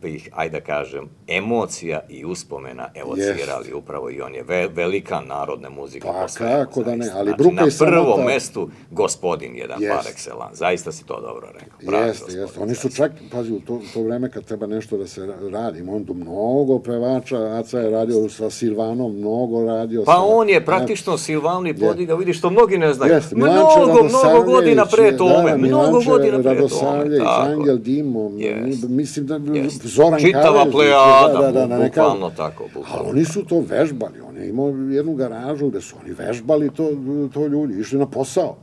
lepih, ajde da kažem, emocija i uspomena evocirali upravo i on je ve, velika narodne muzike. Pa, kako da ne, ali znači, Bruka na i Samata- prvom mestu gospodin jedan Jest. par excellence. Zaista si to dobro rekao. Jeste, jeste. Oni su čak, pazi, u to, to vreme kad treba nešto da se radi, onda mnogo pevača, Aca je radio sa Silvanom, mnogo radio Pa sa... on je praktično Silvani podigao, vidiš, što mnogi ne znaju. Jeste, mnogo, mnogo godina pre tome, da, mnogo godina pre tome. Radosavljević. Angel Dimo, Jest. mislim da Jest. Zoran Čitava plejada, da, da, da, ne kažem. bukvalno tako, bukvalno. Ali oni su to vežbali, on je imao jednu garažu gde su oni vežbali to, to ljudi, išli na posao.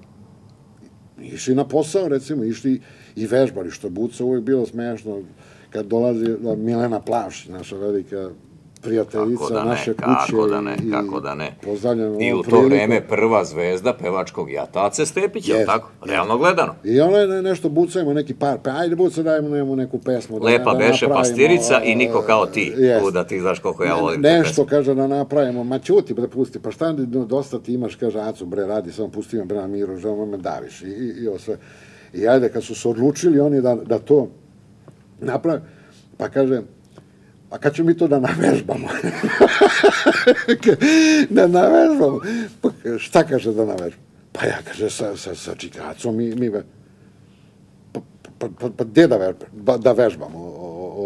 Išli na posao, recimo, išli i vežbali, što je Buca uvijek bilo smešno, kad dolazi Milena Plavšić, naša velika prijateljica Kako da ne, naše kako kuće. da ne, i- kako da ne. I u to prilikom. vreme prva zvezda pevačkog jatace Stepića, Jest, tako? jest. Realno gledano. I ona je nešto bucajmo neki par, pa ajde buca dajmo njemu neku pesmu. Da, Lepa da beše pastirica i niko kao e, ti. jest. Tu da ti znaš koliko ja Ne- volim Nešto kaže da napravimo, ma ćuti bre pusti, pa šta dosta ti imaš, kaže Acu bre radi, samo pusti me bre na miru, želimo me daviš i, i, i ovo sve. I ajde, kad su se odlučili oni da, da to naprave, pa kaže, a kad ćemo mi to da navežbamo? da navežbamo? Pa šta kaže da navežbamo? Pa ja kaže, sa, sa, sa čikacom mi, mi ve- pa, pa, pa, pa gde da, vežbam, ba, da vežbamo?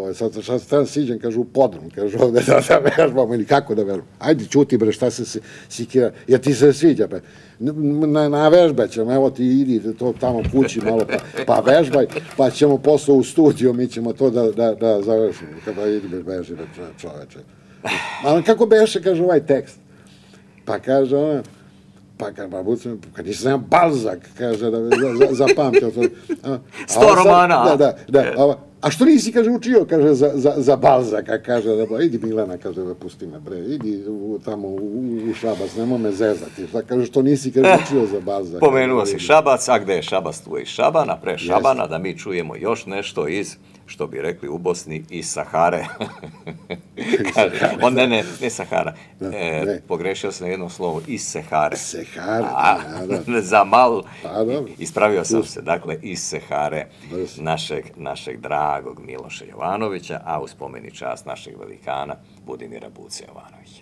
O, o, o, sad, sad, sad siđem, kaže, u podrum, kaže, ovde da, da vežbamo, ili kako da vežbamo? Ajde, čuti, bre, šta se si- sikira, jer ti se sviđa. N- Na, na vežbać ćemo, evo ti idi to tamo kući malo, pa, pa vežbaj, pa ćemo posle u studio, mi ćemo to da, da, da završimo. Kada idi, bre, beži, bre, čo- čoveče. Ali kako beše, kaže, ovaj tekst? Pa kaže ona, pa kad ba bucem, kad nisam Balzak, kaže da za, za, zapamtio to. A, Sto romana? Da, da, da. a A što nisi, kaže, učio, kaže, za, za, za Balzaka, kaže, da, idi Milana, kaže, da pusti me, bre, idi u, tamo u, u Šabac, nemoj me zezati, šta, kaže, što nisi, kaže, učio za Balzaka. Pomenuo si Šabac, a gde je Šabac, tu je i Šabana, pre Šabana, da mi čujemo još nešto iz, što bi rekli u Bosni, iz Sahare. Kaže, on, ne, ne, Sahara, e, ne. pogrešio sam jedno slovo, iz Sehare. Sehara, A, da, da. za mal, Pa, dobro. ispravio sam se, dakle, iz Sehare našeg, našeg dragog Miloša Jovanovića, a u spomeni čast našeg velikana Budimira Buce Jovanovića.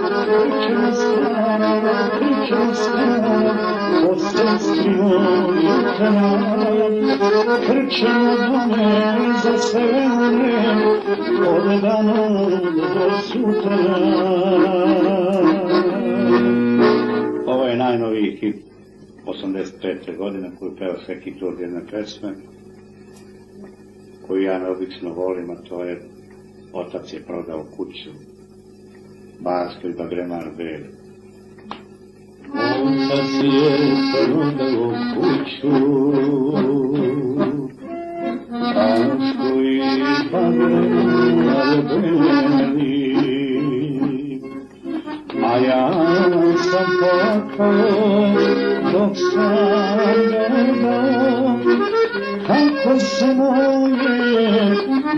kraj. Krče dome za sene, od danom do sutra. Ovo je najnoviji hit 85. godine koju peo Seki Turd jedne pesme koju ja neobično volim, a to je Otac je prodao kuću Basko i Bagremar Beli. Otac je prodao kuću, Baško i Bagremar Beli. A ja sam plakao dok sam gledao kako se moje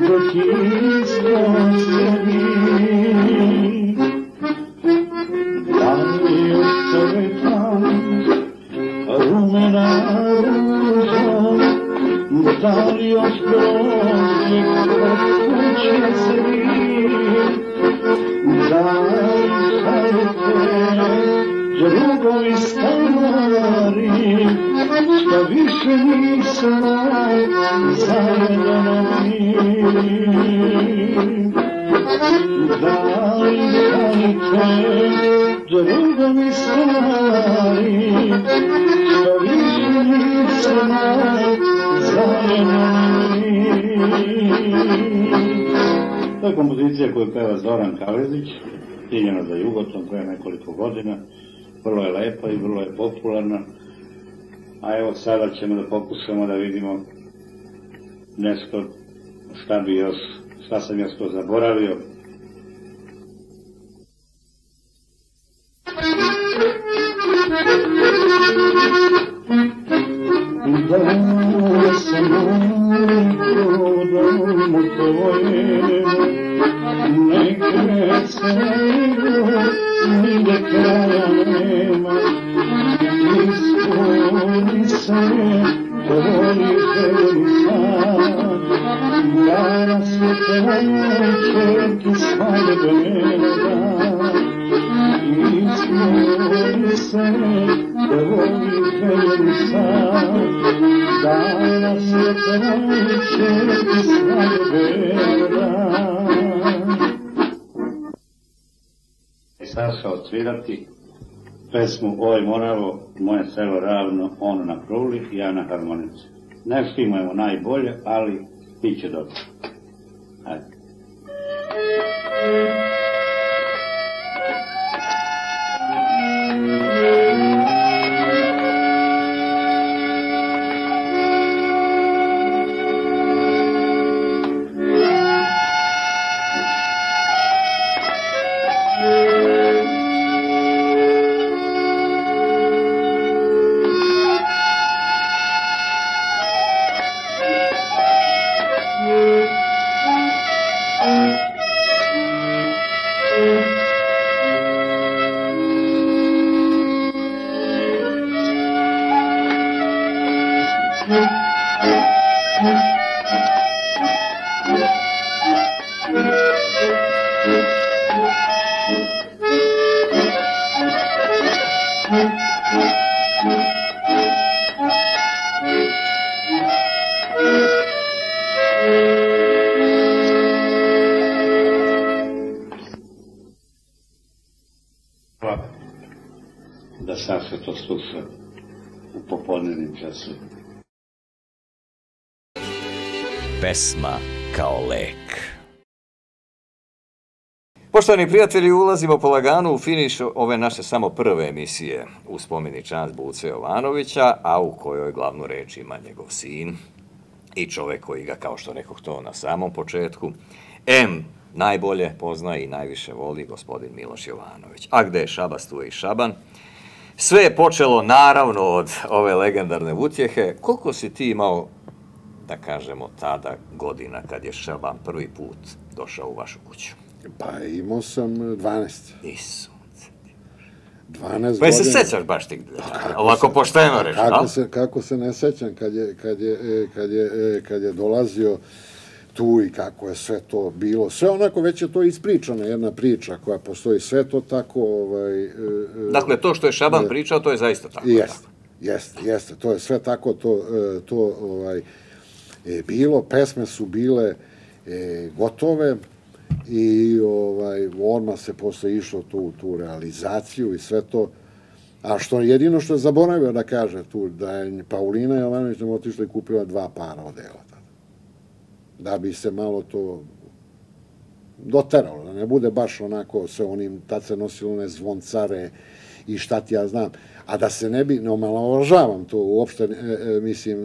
djetinjstvo sredi. Da li još čovjekam rumena ruža, da li još grožđe kod kuće sri, da li šaljete drugovi stari, što više nismo zajedno mi. Daj dajte drugo mi stari, što više nismo zajedno To je kompozicija koju peva Zoran Kalezić, snimljena za Jugoton koja je nekoliko godina, vrlo je lepa i vrlo je popularna. A evo sada ćemo da pokušamo da vidimo nešto šta bi još, šta sam još to zaboravio. Da sam Saša odsvirati pesmu Oj Moravo, moje selo ravno, on na kruli, ja na harmonici. Ne štimujemo najbolje, ali bit će dobro. Pesma kao lek. Poštovani prijatelji, ulazimo polagano u finiš ove naše samo prve emisije u spomeni čast Buce Jovanovića, a u kojoj glavnu reč ima njegov sin i čovek koji ga, kao što rekoh to na samom početku, M najbolje poznaje i najviše voli gospodin Miloš Jovanović. A gde je Šabas, tu je i Šaban. Sve je počelo naravno od ove legendarne utjehe. Koliko si ti imao, da kažemo, tada godina kad je Šaban prvi put došao u vašu kuću? Pa imao sam 12. Nisu. 12 Pa je se godina. sećaš baš tih, kako ovako se- pošteno reći, Kako da? se, kako se ne sećam kad je, kad je, e, kad je, e, kad je dolazio tu i kako je sve to bilo. Sve onako već je to ispričana jedna priča koja postoji. Sve to tako... Ovaj, e, Dakle, to što je Šaban Ne. pričao, to je zaista tako. Jeste, jeste, jeste. To je sve tako to, to ovaj, e, bilo. Pesme su bile e, gotove i ovaj, odmah se posle išlo tu, tu realizaciju i sve to. A što jedino što je zaboravio da kaže tu, da je Paulina Jovanović nam otišla i kupila dva para odela tada. Da bi se malo to doteralo, da ne bude baš onako se onim, tad se nosilo one zvoncare i šta ti ja znam, a da se ne bi, ne omalovažavam to uopšte, e, e, mislim,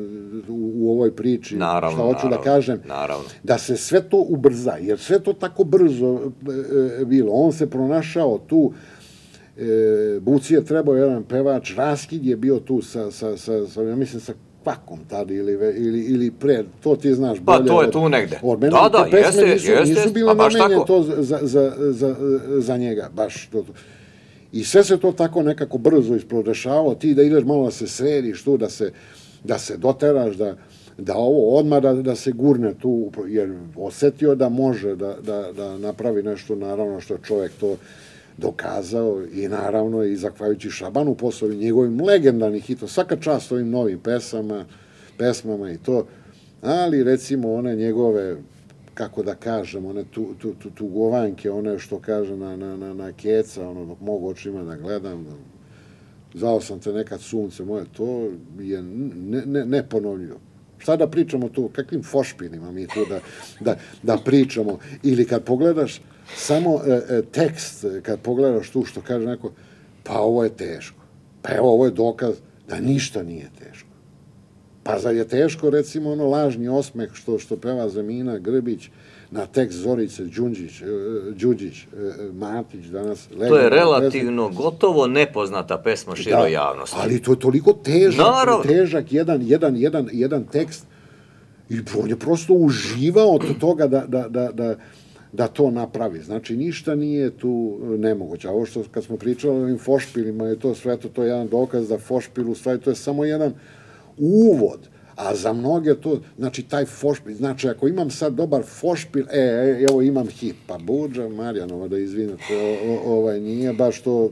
u, u ovoj priči, Naravno, šta hoću da naravno, kažem, naravno. da se sve to ubrza, jer sve to tako brzo e, e, bilo. On se pronašao tu, e, Buci je trebao jedan pevač, Raskid je bio tu sa, sa, sa, sa ja mislim, sa Kvakom tada ili, ili, ili pre, to ti znaš Pa, bolje. to je tu negde. Od mene Da, da, pesme jeste, nisu, jeste, nisu bile pa baš namenjene tako. to za, za, za, za njega, baš to. to. I sve se to tako nekako brzo isprodešavalo, ti da ideš malo da se središ tu, da se, da se doteraš, da, da ovo odmah da, da se gurne tu, jer osetio da može da, da, da napravi nešto, naravno što je čovjek to dokazao i naravno i zahvaljujući Šabanu poslovi njegovim legendarnih hitova, svaka čast ovim novim pesama, pesmama i to, ali recimo one njegove kako da kažem, one tu, tu, tu, tugovanke, one što kaže na, na, na, na keca, ono, dok mogu očima da gledam, da, sam te nekad sunce moje, to je ne, ne, neponovljivo. Šta da pričamo tu, kakvim fošpinima mi tu da, da, da pričamo, ili kad pogledaš samo e, e, tekst, kad pogledaš tu što kaže neko, pa ovo je teško, pa evo ovo je dokaz da ništa nije teško. Pa zar je teško, recimo, ono lažni osmeh što, što peva Zemina Grbić na tekst Zorice Đunđić, e, Đuđić, e, Matić danas. To je relativno gotovo nepoznata pesma pesma. široj javnosti. Ali to je toliko težak, Naravno. težak jedan, jedan, jedan, jedan tekst i on je prosto uživao od toga da, da, da, da, da to napravi. Znači, ništa nije tu e, nemoguće. A ovo što kad smo pričali o ovim fošpilima i to sve to, to je jedan dokaz da fošpil u stvari to je samo jedan uvod. A za mnoge to, znači taj fošpil, znači ako imam sad dobar fošpil, e, e, evo imam hit, pa Buđa Marjanova, da izvinete, o, o, ovaj nije baš to...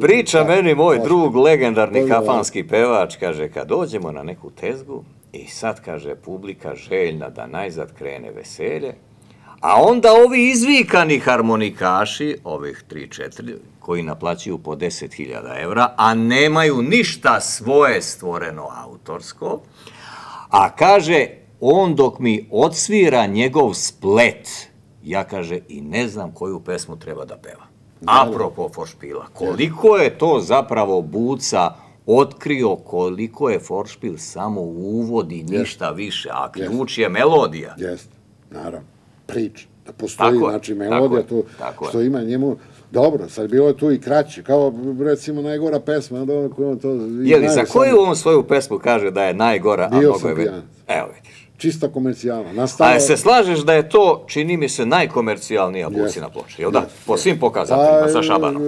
Priča da, meni moj fošpil. drug, legendarni Da, da, da. kafanski pevač, kaže, kad dođemo na neku tezgu i sad, kaže, publika željna da najzad krene veselje, a onda ovi izvikani harmonikaši, ovih 3-4, koji naplaćuju po 10.000 evra, a nemaju ništa svoje stvoreno autorsko, a kaže, on dok mi odsvira njegov splet, ja kaže, i ne znam koju pesmu treba da peva. Apropo Foršpila, koliko je to zapravo Buca otkrio koliko je Foršpil samo uvod i ništa više, a ključ je melodija. Jeste, naravno. Priča. Da postoji, Tako znači, melodija tako je. što ima njemu... Dobro, sad bilo je tu i kraće, kao recimo najgora pesma, da ono on to... Je li, za koju on svoju pesmu kaže da je najgora, a Bio mnogo sam je... pijanac. Evo vidiš. Čista komercijalna. A Nastala... je se slažeš da je to, čini mi se, najkomercijalnija Bucina ploča, jel da? Po svim Pa, pokazateljima sa Šabanom.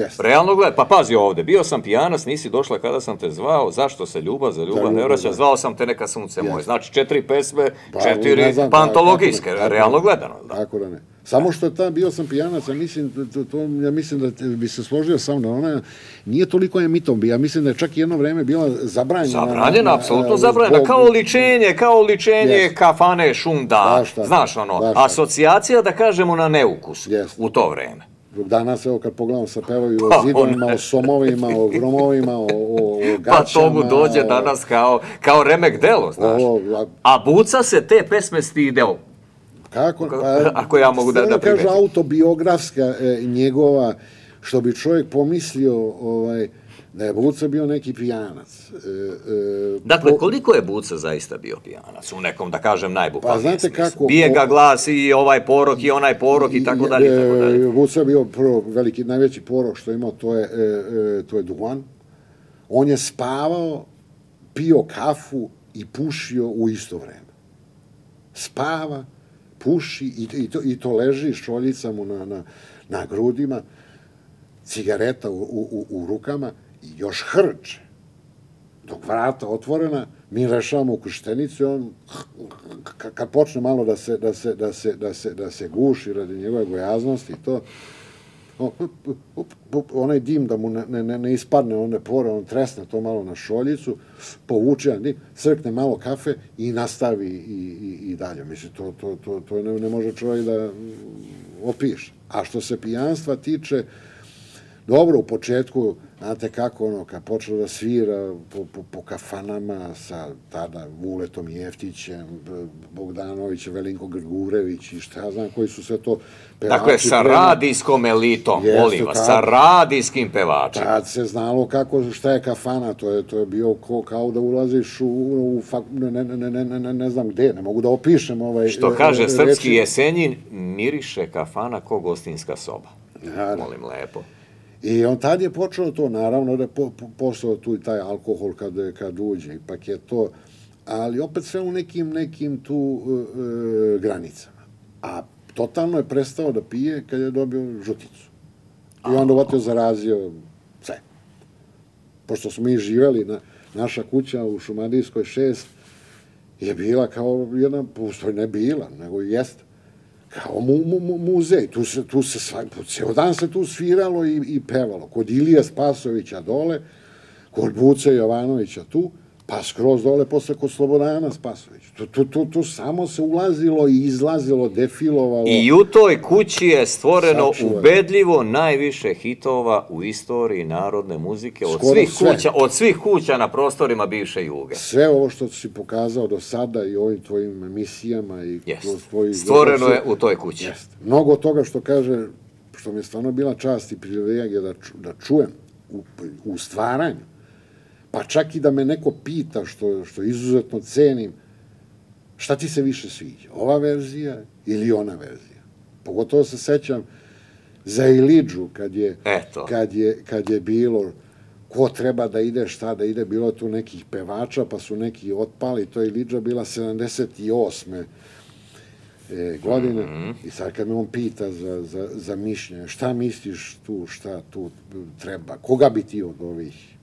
e. Realno gled, pa pazi ovde, bio sam pijanac, nisi došla kada sam te zvao, zašto se ljubav za ljubav ne vraća, da. zvao sam te neka sunce moje. Znači četiri pesme, Pa, četiri znam, pantologijske, realno da- gledano. Da. Tako da ne. Samo što je ta, bio sam pijanac, ja mislim, to, to, ja mislim da bi se složio sa mnom, ona nije toliko emitom, ja mislim da je čak jedno vreme bila zabranjena. Zabranjena, na- apsolutno na- zabranjena, zbog- kao ličenje, kao ličenje kafane, šunda, Baš tako, znaš ono, asocijacija da kažemo na neukus u to vreme. Danas, evo, kad pogledam, se pevaju Pa, o zidovima, one. o somovima, o gromovima, o, o, o Pa to mu gaćama, dođe o- danas kao, kao remek delo, znaš. A- A Buca se te pesme stideo. Kako? Ako ja mogu da- da stvarno kaže primetim. autobiografska e, njegova, što bi čovjek pomislio ovaj, da je Buca bio neki pijanac. E, e, Dakle, po- koliko je Buca zaista bio pijanac? U nekom, da kažem, najbukvalnijem Pa znate smislu. kako- Bije ga glas i ovaj porok i onaj porok i tako dalje, i tako dalje. Je bio prvo veliki, najveći porok što je imao, to je, e, e, to je duvan. On je spavao, pio kafu i pušio u isto vreme. Spava, puši i, i, to, i to leži šoljica mu na, na, na grudima, cigareta u, u, u- rukama i još hrče. Dok vrata otvorena, mi rešavamo krštenicu i on kad počne malo da se, da se, da se, da se, da se guši radi njegove gojaznosti i to, onaj dim da mu ne, ne, ne- ne ispadne one pore, on tresne to malo na šoljicu, povuče jedan dim, crkne malo kafe i nastavi i, i, i dalje. Mislim, to, to, to, to ne, ne može čovjek da mm, opiše. A što se pijanstva tiče, dobro, u početku, znate kako, ono, kad počeo da svira po, po, po kafanama sa tada Vuletom Jeftićem, B- Bogdanović, Velinko Grgurević i šta ja znam koji su sve to pevači. Dakle, sa radijskom elitom, molim vas, sa radijskim pevačima. Tad se znalo kako, šta je kafana, to je, to je bio ko, kao da ulaziš u, u fak, ne, ne, ne, ne, ne, ne, ne znam gde, ne mogu da opišem ovaj... Što kaže e, srpski jesenjin, miriše kafana ko gostinska soba. Molim lepo. I on tad je počeo to, naravno da po, po, postao tu i taj alkohol kad, kad uđe, ipak je to, ali opet sve u nekim, nekim tu e, e, granicama. A totalno je prestao da pije kad je dobio žuticu. I onda uvotio zarazio sve. Pošto smo mi živeli, na, naša kuća u Šumadijskoj 6 je bila kao jedna, u ne bila, nego jeste kao mu, mu, mu, muzej. Tu se, tu se sva, ceo dan se tu sviralo i, i pevalo. Kod Ilija Spasovića dole, kod Buce Jovanovića tu, pa skroz dole posle kod Slobodana Spasovića. Tu, tu, tu, tu samo se ulazilo i izlazilo, defilovalo. I u toj kući je stvoreno Sačuvaj. ubedljivo najviše hitova u istoriji narodne muzike od Skoro svih sve. kuća, od svih kuća na prostorima bivše Juge. Sve ovo što si pokazao do sada i ovim tvojim emisijama i Jest. kroz tvoji Stvoreno je u toj kući. Jeste. Mnogo toga što kaže, što mi je stvarno bila čast i privilegija da, ču, da čujem u, u stvaranju, pa čak i da me neko pita, što, što izuzetno cenim, šta ti se više sviđa, ova verzija ili ona verzija? Pogotovo se sećam za Ilidžu, kad je, Eto. kad je, kad je bilo ko treba da ide, šta da ide, bilo je tu nekih pevača, pa su neki otpali, to je Ilidža bila 78 e, godine Mhm. i sad kad me on pita za, za, za mišljenje, šta misliš tu, šta tu treba, koga bi ti od ovih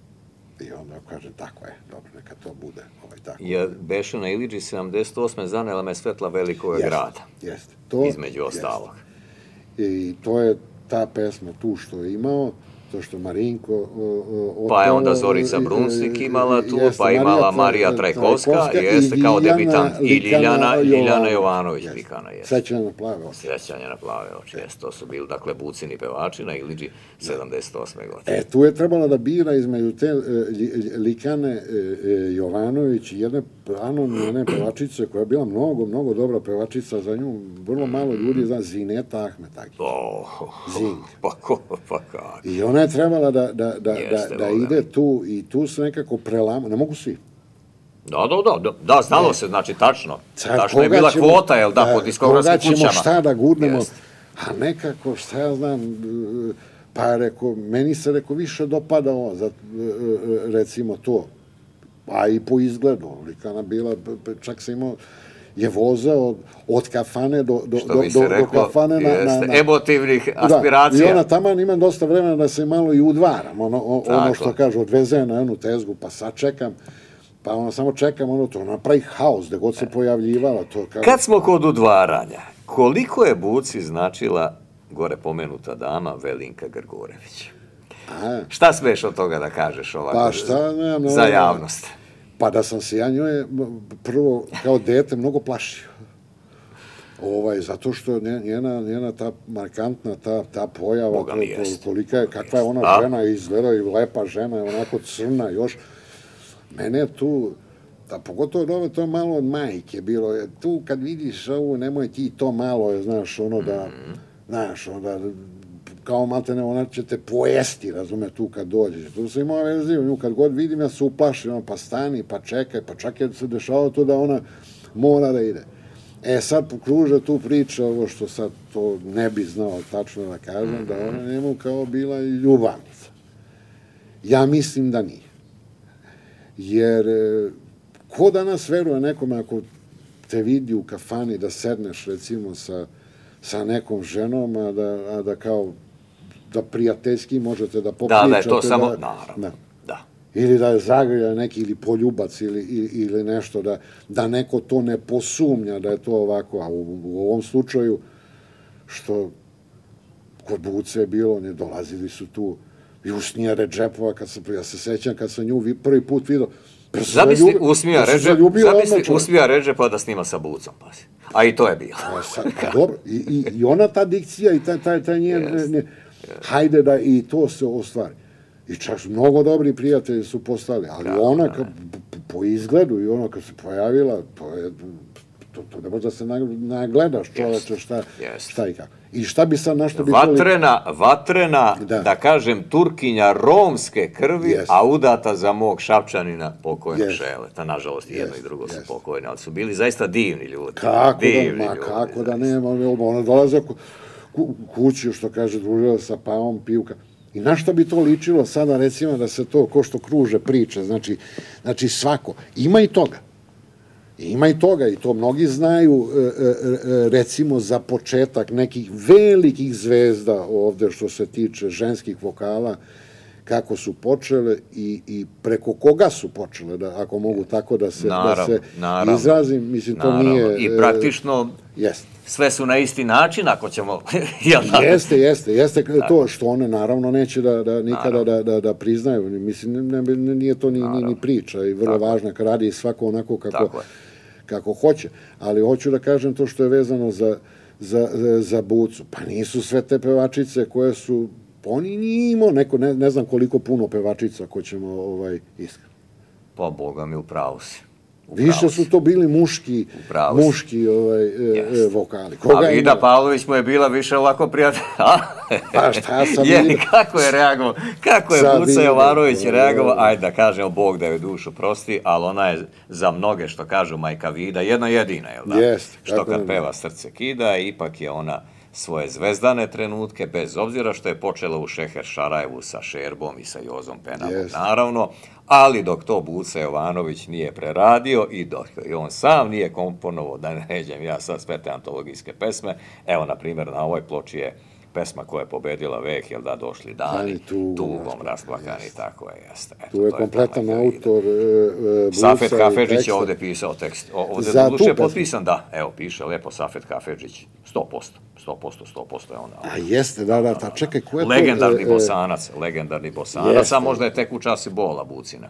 i onda kaže, tako je, dobro, neka to bude, ovaj, tako. Je beše na Iliđi 78. zanela me svetla velikog Jeste, grada, Jeste. To, između ostalog. I to je ta pesma tu što je imao, to što Marinko o, o, Pa je onda Zorica i- imala tu, pa imala Marija Trajkovska, Trajkovska jeste i kao debitant, i Ljiljana, Ljiljana Jovanović Jeste. Likana, jeste. Sećanje na plave oči. Sjećanje na plave oči, jeste. To su bili, dakle, bucini pevači na Iliđi 78. godine. E, tu je trebalo da bira između te e, Likane e, e, Jovanović i jedne anonimne pevačice koja je bila mnogo, mnogo dobra pevačica za nju. Vrlo malo ljudi zna Zineta Ahmetagić. Oh, Zing. pa ko, pa kako. I ona je trebala da, da, da, Jeste, da, da ide tu i tu se nekako prelama. Ne mogu svi. Da, da, da, da, da, znalo se, znači, tačno. Sad, Tačno je koga bila ćemo- kvota, jel da, po Koga diskografskim ćemo kućama. šta da gurnemo, Jeste. a nekako, šta ja znam, pa reko, meni se reko više dopada ovo, za, recimo to, a i po izgledu, likana bila, čak se imao, je vozao od, kafane do, do, do, do, se do reklo, kafane na, na, na, emotivnih Da, aspiracija. I ona taman ima dosta vremena da se malo i udvaram. Ono, o- ono što kaže, odveze je na jednu tezgu, pa sačekam, pa ono, samo čekam, ono to napravi haos, gde god se pojavljivala. To, kaže, Kad smo kod udvaranja, koliko je Buci značila gore pomenuta dama Velinka Grgurević? a, Šta smeš od toga da kažeš ovako? Pa šta, nemam, Za ono- javnost. Pa da sam se ja njoj m, prvo kao dete mnogo plašio. Ovaj, zato što nje- njena, njena ta markantna ta, ta pojava, Boga mi jest. kolika je, kakva je ona A? žena, izgleda i lepa žena, je onako crna još. Mene tu, da pogotovo dobro, to je malo od majke bilo, je tu kad vidiš ovu, nemoj ti to malo, je, znaš, ono da, Mhm. znaš, ono da, kao malte ne, ona će te pojesti, razume, tu kad dođeš. Tu sam imao verziju, nju kad god vidim, ja se uplašim, ono, pa stani, pa čekaj, pa čak je se dešavalo to da ona mora da ide. E, sad pokruže tu priča, ovo što sad to ne bi znao tačno da kažem, da ona njemu kao bila ljubavnica. Ja mislim da nije. Jer, e, ko danas veruje nekome ako te vidi u kafani da sedneš recimo sa, sa nekom ženom, a da, a da kao da prijateljski možete da Da, popričate. da je to samo, da, naravno, da. da. Ili da je zagrlja neki ili poljubac ili, ili, nešto, da, da neko to ne posumnja da je to ovako, a u, u ovom slučaju što kod Buce je bilo, ne dolazili su tu i Usnija Redžepova, kad sam, ja se sećam kad sam nju vi- prvi put vidio, pa Zamisli Usmija pa Ređe, zamisli. Usmija Ređe pa da snima sa bucom, pazi. A i to je bilo. Pa sad, dobro, i, i, i ona ta dikcija i taj, taj, taj njen, ne, hajde da i to se ostvari. I čak mnogo dobri prijatelji su postali, ali ona ka, po, izgledu i ona kad se pojavila, to je, to, to ne može da se nag- nagledaš čoveče šta, Jest. šta i kako. I šta bi sad, na što bi Vatrena, vatrena, da. Da. kažem, Turkinja romske krvi, Jest. a udata za mog šapčanina pokojnog Jest. Šeleta. Nažalost, jedno i drugo su jest. pokojni, ali su bili zaista divni ljudi. Kako divni da, ma ljudi, kako da nema, ona dolaze ku, ku, kući, što kaže, družila sa pavom, pivka. I na što bi to ličilo sada, recimo, da se to, ko što kruže priče, znači, znači svako, ima i toga. Ima i toga i to mnogi znaju, e, e, e, recimo za početak nekih velikih zvezda ovde što se tiče ženskih vokala, kako su počele i, i preko koga su počele, da, ako mogu tako da se, Naravno, da se naravno. izrazim, mislim, to Naravno, nije... I praktično Jeste. Sve su na isti način, ako ćemo... jel da? Jeste, jeste, jeste to što one naravno neće da, da nikada da, da, da priznaju. Mislim, ne, ne, nije to ni, ni, ni priča i vrlo Tako važna kad radi svako onako kako, kako hoće. Ali hoću da kažem to što je vezano za, za, za bucu. Pa nisu sve te pevačice koje su pa oni nije imao neko, ne, ne znam koliko puno pevačica ko ćemo ovaj, iskreno. Pa, boga mi, u pravu si. Više su to bili muški, muški ovaj, e, e, vokali. Koga Vida ima? Pavlović mu je bila više ovako prijatelj. A? Pa šta sam je, vidio? kako je reagovao? Kako je Buca. Jovanović reagovao? Ajde da kažemo, Bog da joj dušu prosti, ali ona je za mnoge, što kažu majka Vida, jedna jedina, jel da? Jeste, Što kad peva srce kida, ipak je ona svoje zvezdane trenutke, bez obzira što je počela u Šeher Šarajevu sa Šerbom i sa Jozom Penamom, Jeste. naravno, ali dok to Buca Jovanović nije preradio i dok i on sam nije komponovao, da ne ređem ja sad sve te antologijske pesme, evo, na primjer, na ovoj ploči je pesma koja je pobedila vek, jel da, došli dani, tugom tugom rasplakani, tako je, jeste. Eto, Tu je to kompletan autor e, e, Safet i Kafedžić je ovde pisao tekst. Ovde Za duše pesmu? potpisan, da. Evo, piše lepo Safet Kafedžić. 100%. 100%, 100% je ona. A jeste, da, da, ta, čekaj, ko je to? Legendarni e, e, bosanac, legendarni bosanac, Jeste. a možda je tek u časi bola Bucina.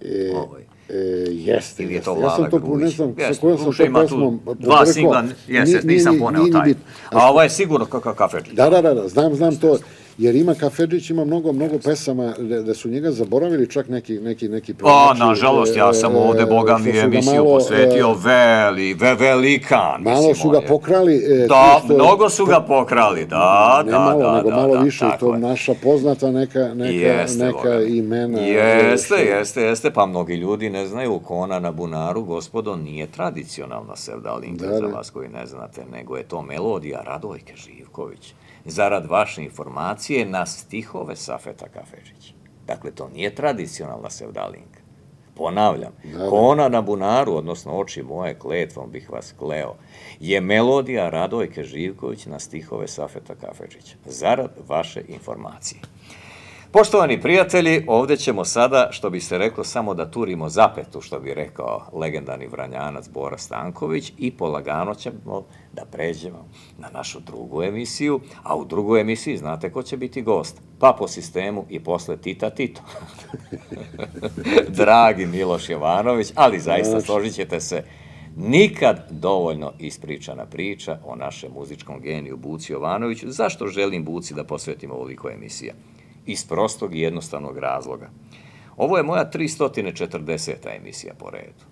E, Ovaj. E, jeste, Ili je to jeste. Ja sam Vlada to, ne Grujić. znam, sa kojom sam to pesmom Dva singla, jeste, nisam ni- poneo taj. A ovo je sigurno kakav Kafedžić. Da, da, da, da, znam, znam to, jer ima Kafedžić, ima mnogo, mnogo pesama da, da su njega zaboravili čak neki, neki, neki Pa, nažalost, ja sam e, ovde, boga mi, emisiju malo, posvetio e, veli, ve, velikan. Malo su ga pokrali. e, Da, što- mnogo su ga pokrali, da, ne da, malo, da, nego da, malo da, više, to je. naša poznata neka, neka, Jeste, neka Boga imena. Jeste, što- jeste, jeste, pa mnogi ljudi ne znaju kona na bunaru, gospodo, nije tradicionalna sevdalinka Da, za da. vas koji ne znate, nego je to melodija Radojke Živković. Zarad vaše informacije na stihove Safeta Kafežića. Dakle, to nije tradicionalna sevdalinka. Ponavljam, Da, da. kona na bunaru, odnosno oči moje, kletvom bih vas kleo, je melodija Radojke Živković na stihove Safeta Kafežića. Zarad vaše informacije. Poštovani prijatelji, ovde ćemo sada, što bi se reklo, samo da turimo zapetu, što bi rekao legendarni vranjanac Bora Stanković i polagano ćemo da pređemo na našu drugu emisiju, a u drugoj emisiji znate ko će biti gost? Pa po sistemu i posle Tita Tito. Dragi Miloš Jovanović, ali zaista složit ćete se Nikad dovoljno ispričana priča o našem muzičkom geniju Buci Jovanoviću. Zašto želim Buci da posvetimo ovoliko emisija? Iz prostog i jednostavnog razloga. Ovo je moja 340. emisija po redu.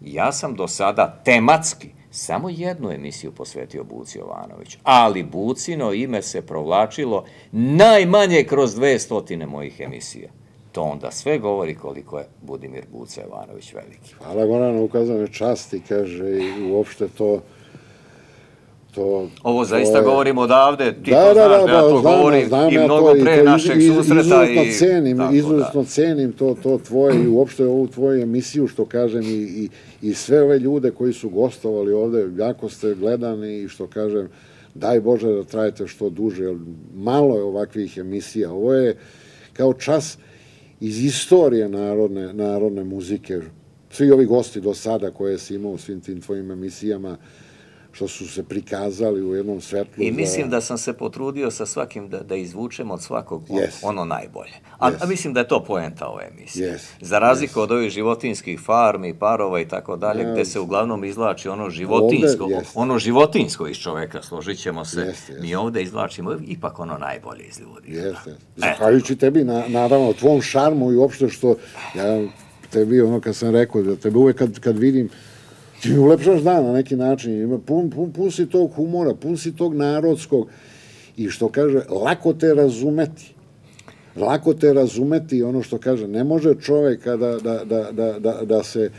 Ja sam do sada tematski samo jednu emisiju posvetio Buci Jovanoviću, ali Bucino ime se provlačilo najmanje kroz 200 mojih emisija. To onda sve govori koliko je Budimir Buca Jovanović veliki. Hvala Gorana, ukazane časti, kaže, i uopšte to... To, Ovo to zaista je- govorim odavde, ti da, to da, znaš da, da ja to znam, govorim znam i ja mnogo to, i pre to iz- našeg iz- susreta. Izuzetno i, cenim, tako izuzetno cenim to, to tvoje i uopšte ovu tvoju emisiju, što kažem, i, i, i sve ove ljude koji su gostovali ovde, jako ste gledani i što kažem, daj Bože da trajete što duže, jer malo je ovakvih emisija. Ovo je kao čas iz istorije narodne, narodne muzike. Svi ovi gosti do sada koje si imao u svim tim tvojim emisijama, što su se prikazali u jednom svetlu. I za- mislim da sam se potrudio sa svakim da, da izvučem od svakog Yes. ono najbolje. A, Yes. a mislim da je to poenta ove emisije. Yes. Za razliku od ovih životinskih farmi, parova i tako dalje, gde se uglavnom izvlači ono životinsko, Ovde, yes. ono životinsko iz čoveka, složit ćemo se. Jeste, jeste. Mi ovde izvlačimo ipak ono najbolje iz ljudi. Jeste. Zahvaljujući tebi, na, naravno, tvom šarmu i uopšte što, ja tebi, ono kad sam rekao, da tebe uvek kad, kad vidim, ti ulepšaš dan na neki način, ima pun, pun, pun si tog humora, pun si tog narodskog. I što kaže, lako te razumeti. Lako te razumeti ono što kaže, ne može čoveka da, da, da, da, da, da se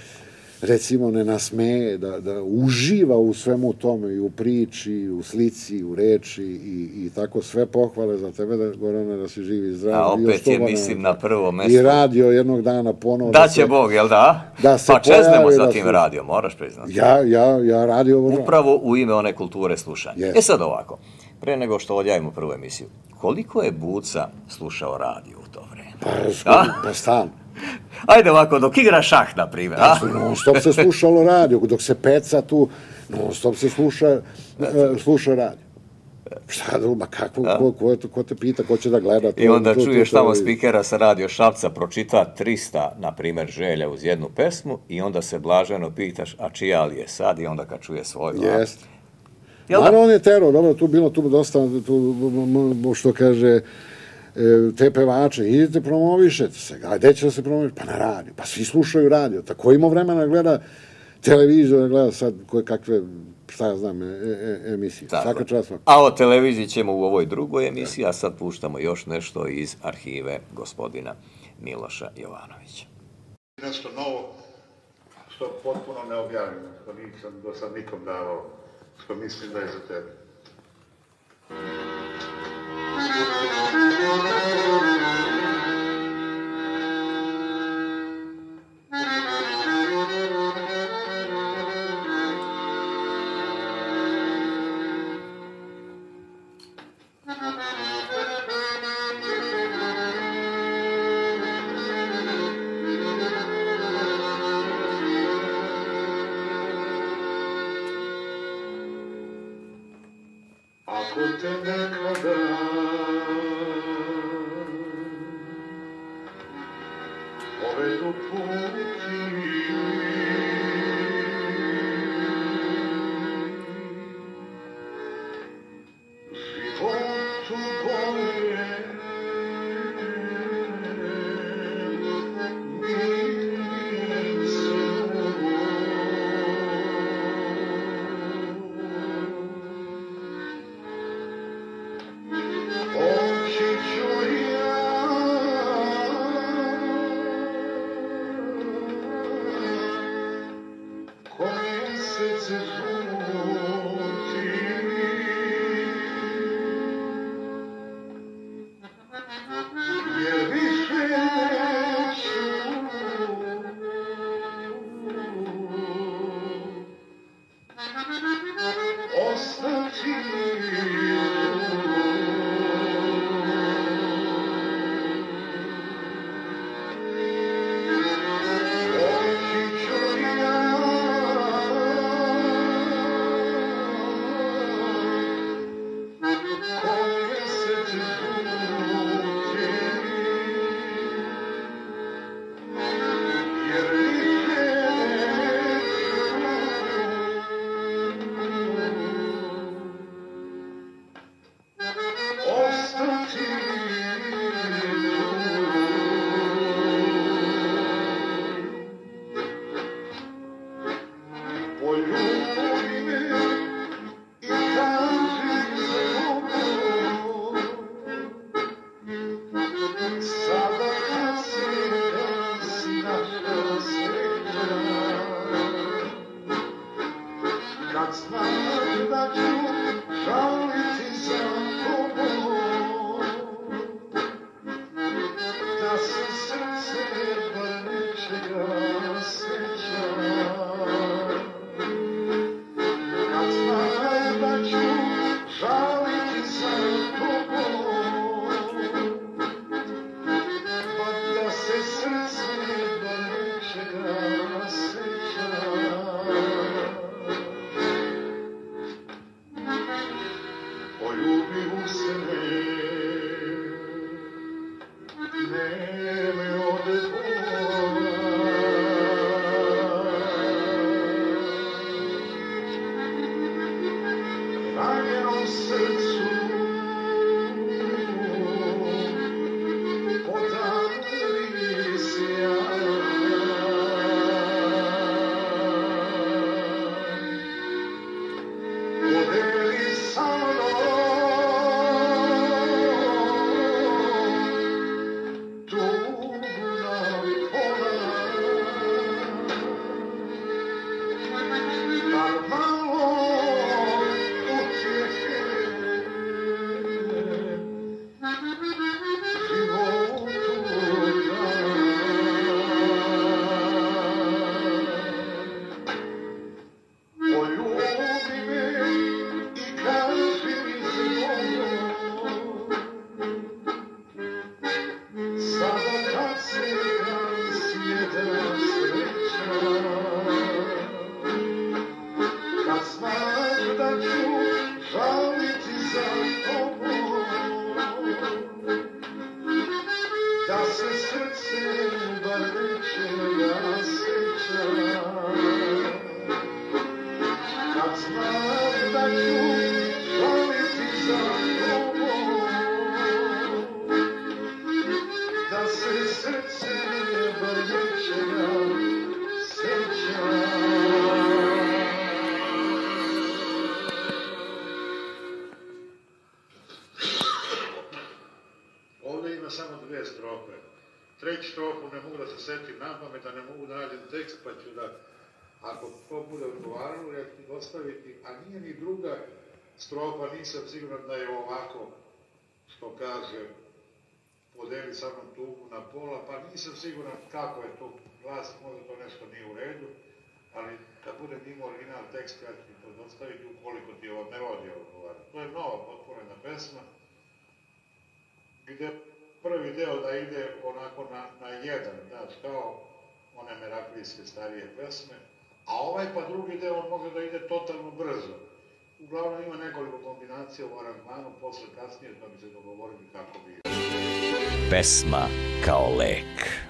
recimo ne nasmeje, da, da uživa u svemu tome i u priči, i u slici, i u reči i, i tako sve pohvale za tebe da Gorane da si živi i zdrav. A I opet je, mislim, na prvo I mesto. radio jednog dana ponovo. Da će se- Bog, jel da? da se pa čeznemo sa da tim se- radio, moraš priznati. Ja, ja, ja radio obožavam. Upravo u ime one kulture slušanja. Yes. E sad ovako, pre nego što odjavimo prvu emisiju, koliko je Buca slušao radio u to vreme? Pa, skup, pa stan. Ajde ovako, dok igra šah, na primjer, a? Non stop se slušalo radio, dok se peca tu, non stop se sluša, e, sluša radio. Šta drugo, ma kako, ko, ko, ko te pita, ko će da gleda to? I onda to- to čuješ tamo spikera sa radio Šapca, pročita 300, na primjer, želja uz jednu pesmu i onda se blaženo pitaš, a čija li je sad? I onda kad čuje svoju? Jeste. Da? Naravno, on je tero, dobro, tu bilo tu dosta, tu, što kaže, e, te pevače, idite promovišete se, a gde će da se promoviš? Pa na radio, pa svi slušaju radio, tako ima vremena da gleda televiziju, da gleda sad koje kakve, šta ja znam, e, e, emisije. Tako. Svaka čast. A o televiziji ćemo u ovoj drugoj emisiji, a sad puštamo još nešto iz arhive gospodina Miloša Jovanovića. nešto novo što potpuno neobjavljeno, što nisam do sad nikom davao, što mislim da je za tebe. Thank you. Podeli sa mnom tugu na pola, pa nisam siguran kako je to glas, možda to nešto nije u redu, ali kad bude imao original tekst, ja ću ti to dostaviti ukoliko ti ova melodija odgovara. To je nova potporena pesma, gde prvi deo da ide onako na, na jedan, znaš, kao one meraklijske starije pesme, a ovaj pa drugi deo on može da ide totalno brzo. Uglavnom ima nekoliko kombinacija u aranžmanu, posle kasnije pa bi se dogovorili kako bi... Pesma kao lek.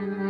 Mm-hmm.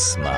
Pesma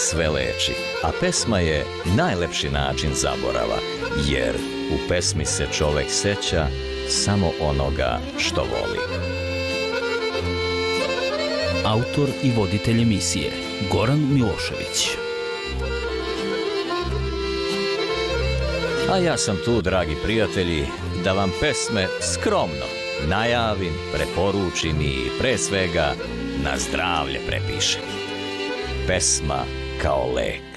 sve leči, a pesma je najlepši način zaborava, jer u pesmi se čovek seća samo onoga što voli. Autor i voditelj emisije Goran Milošević. A ja sam tu, dragi prijatelji, da vam pesme skromno najavim, preporučim i pre svega na zdravlje prepišem. Pesma kao lek.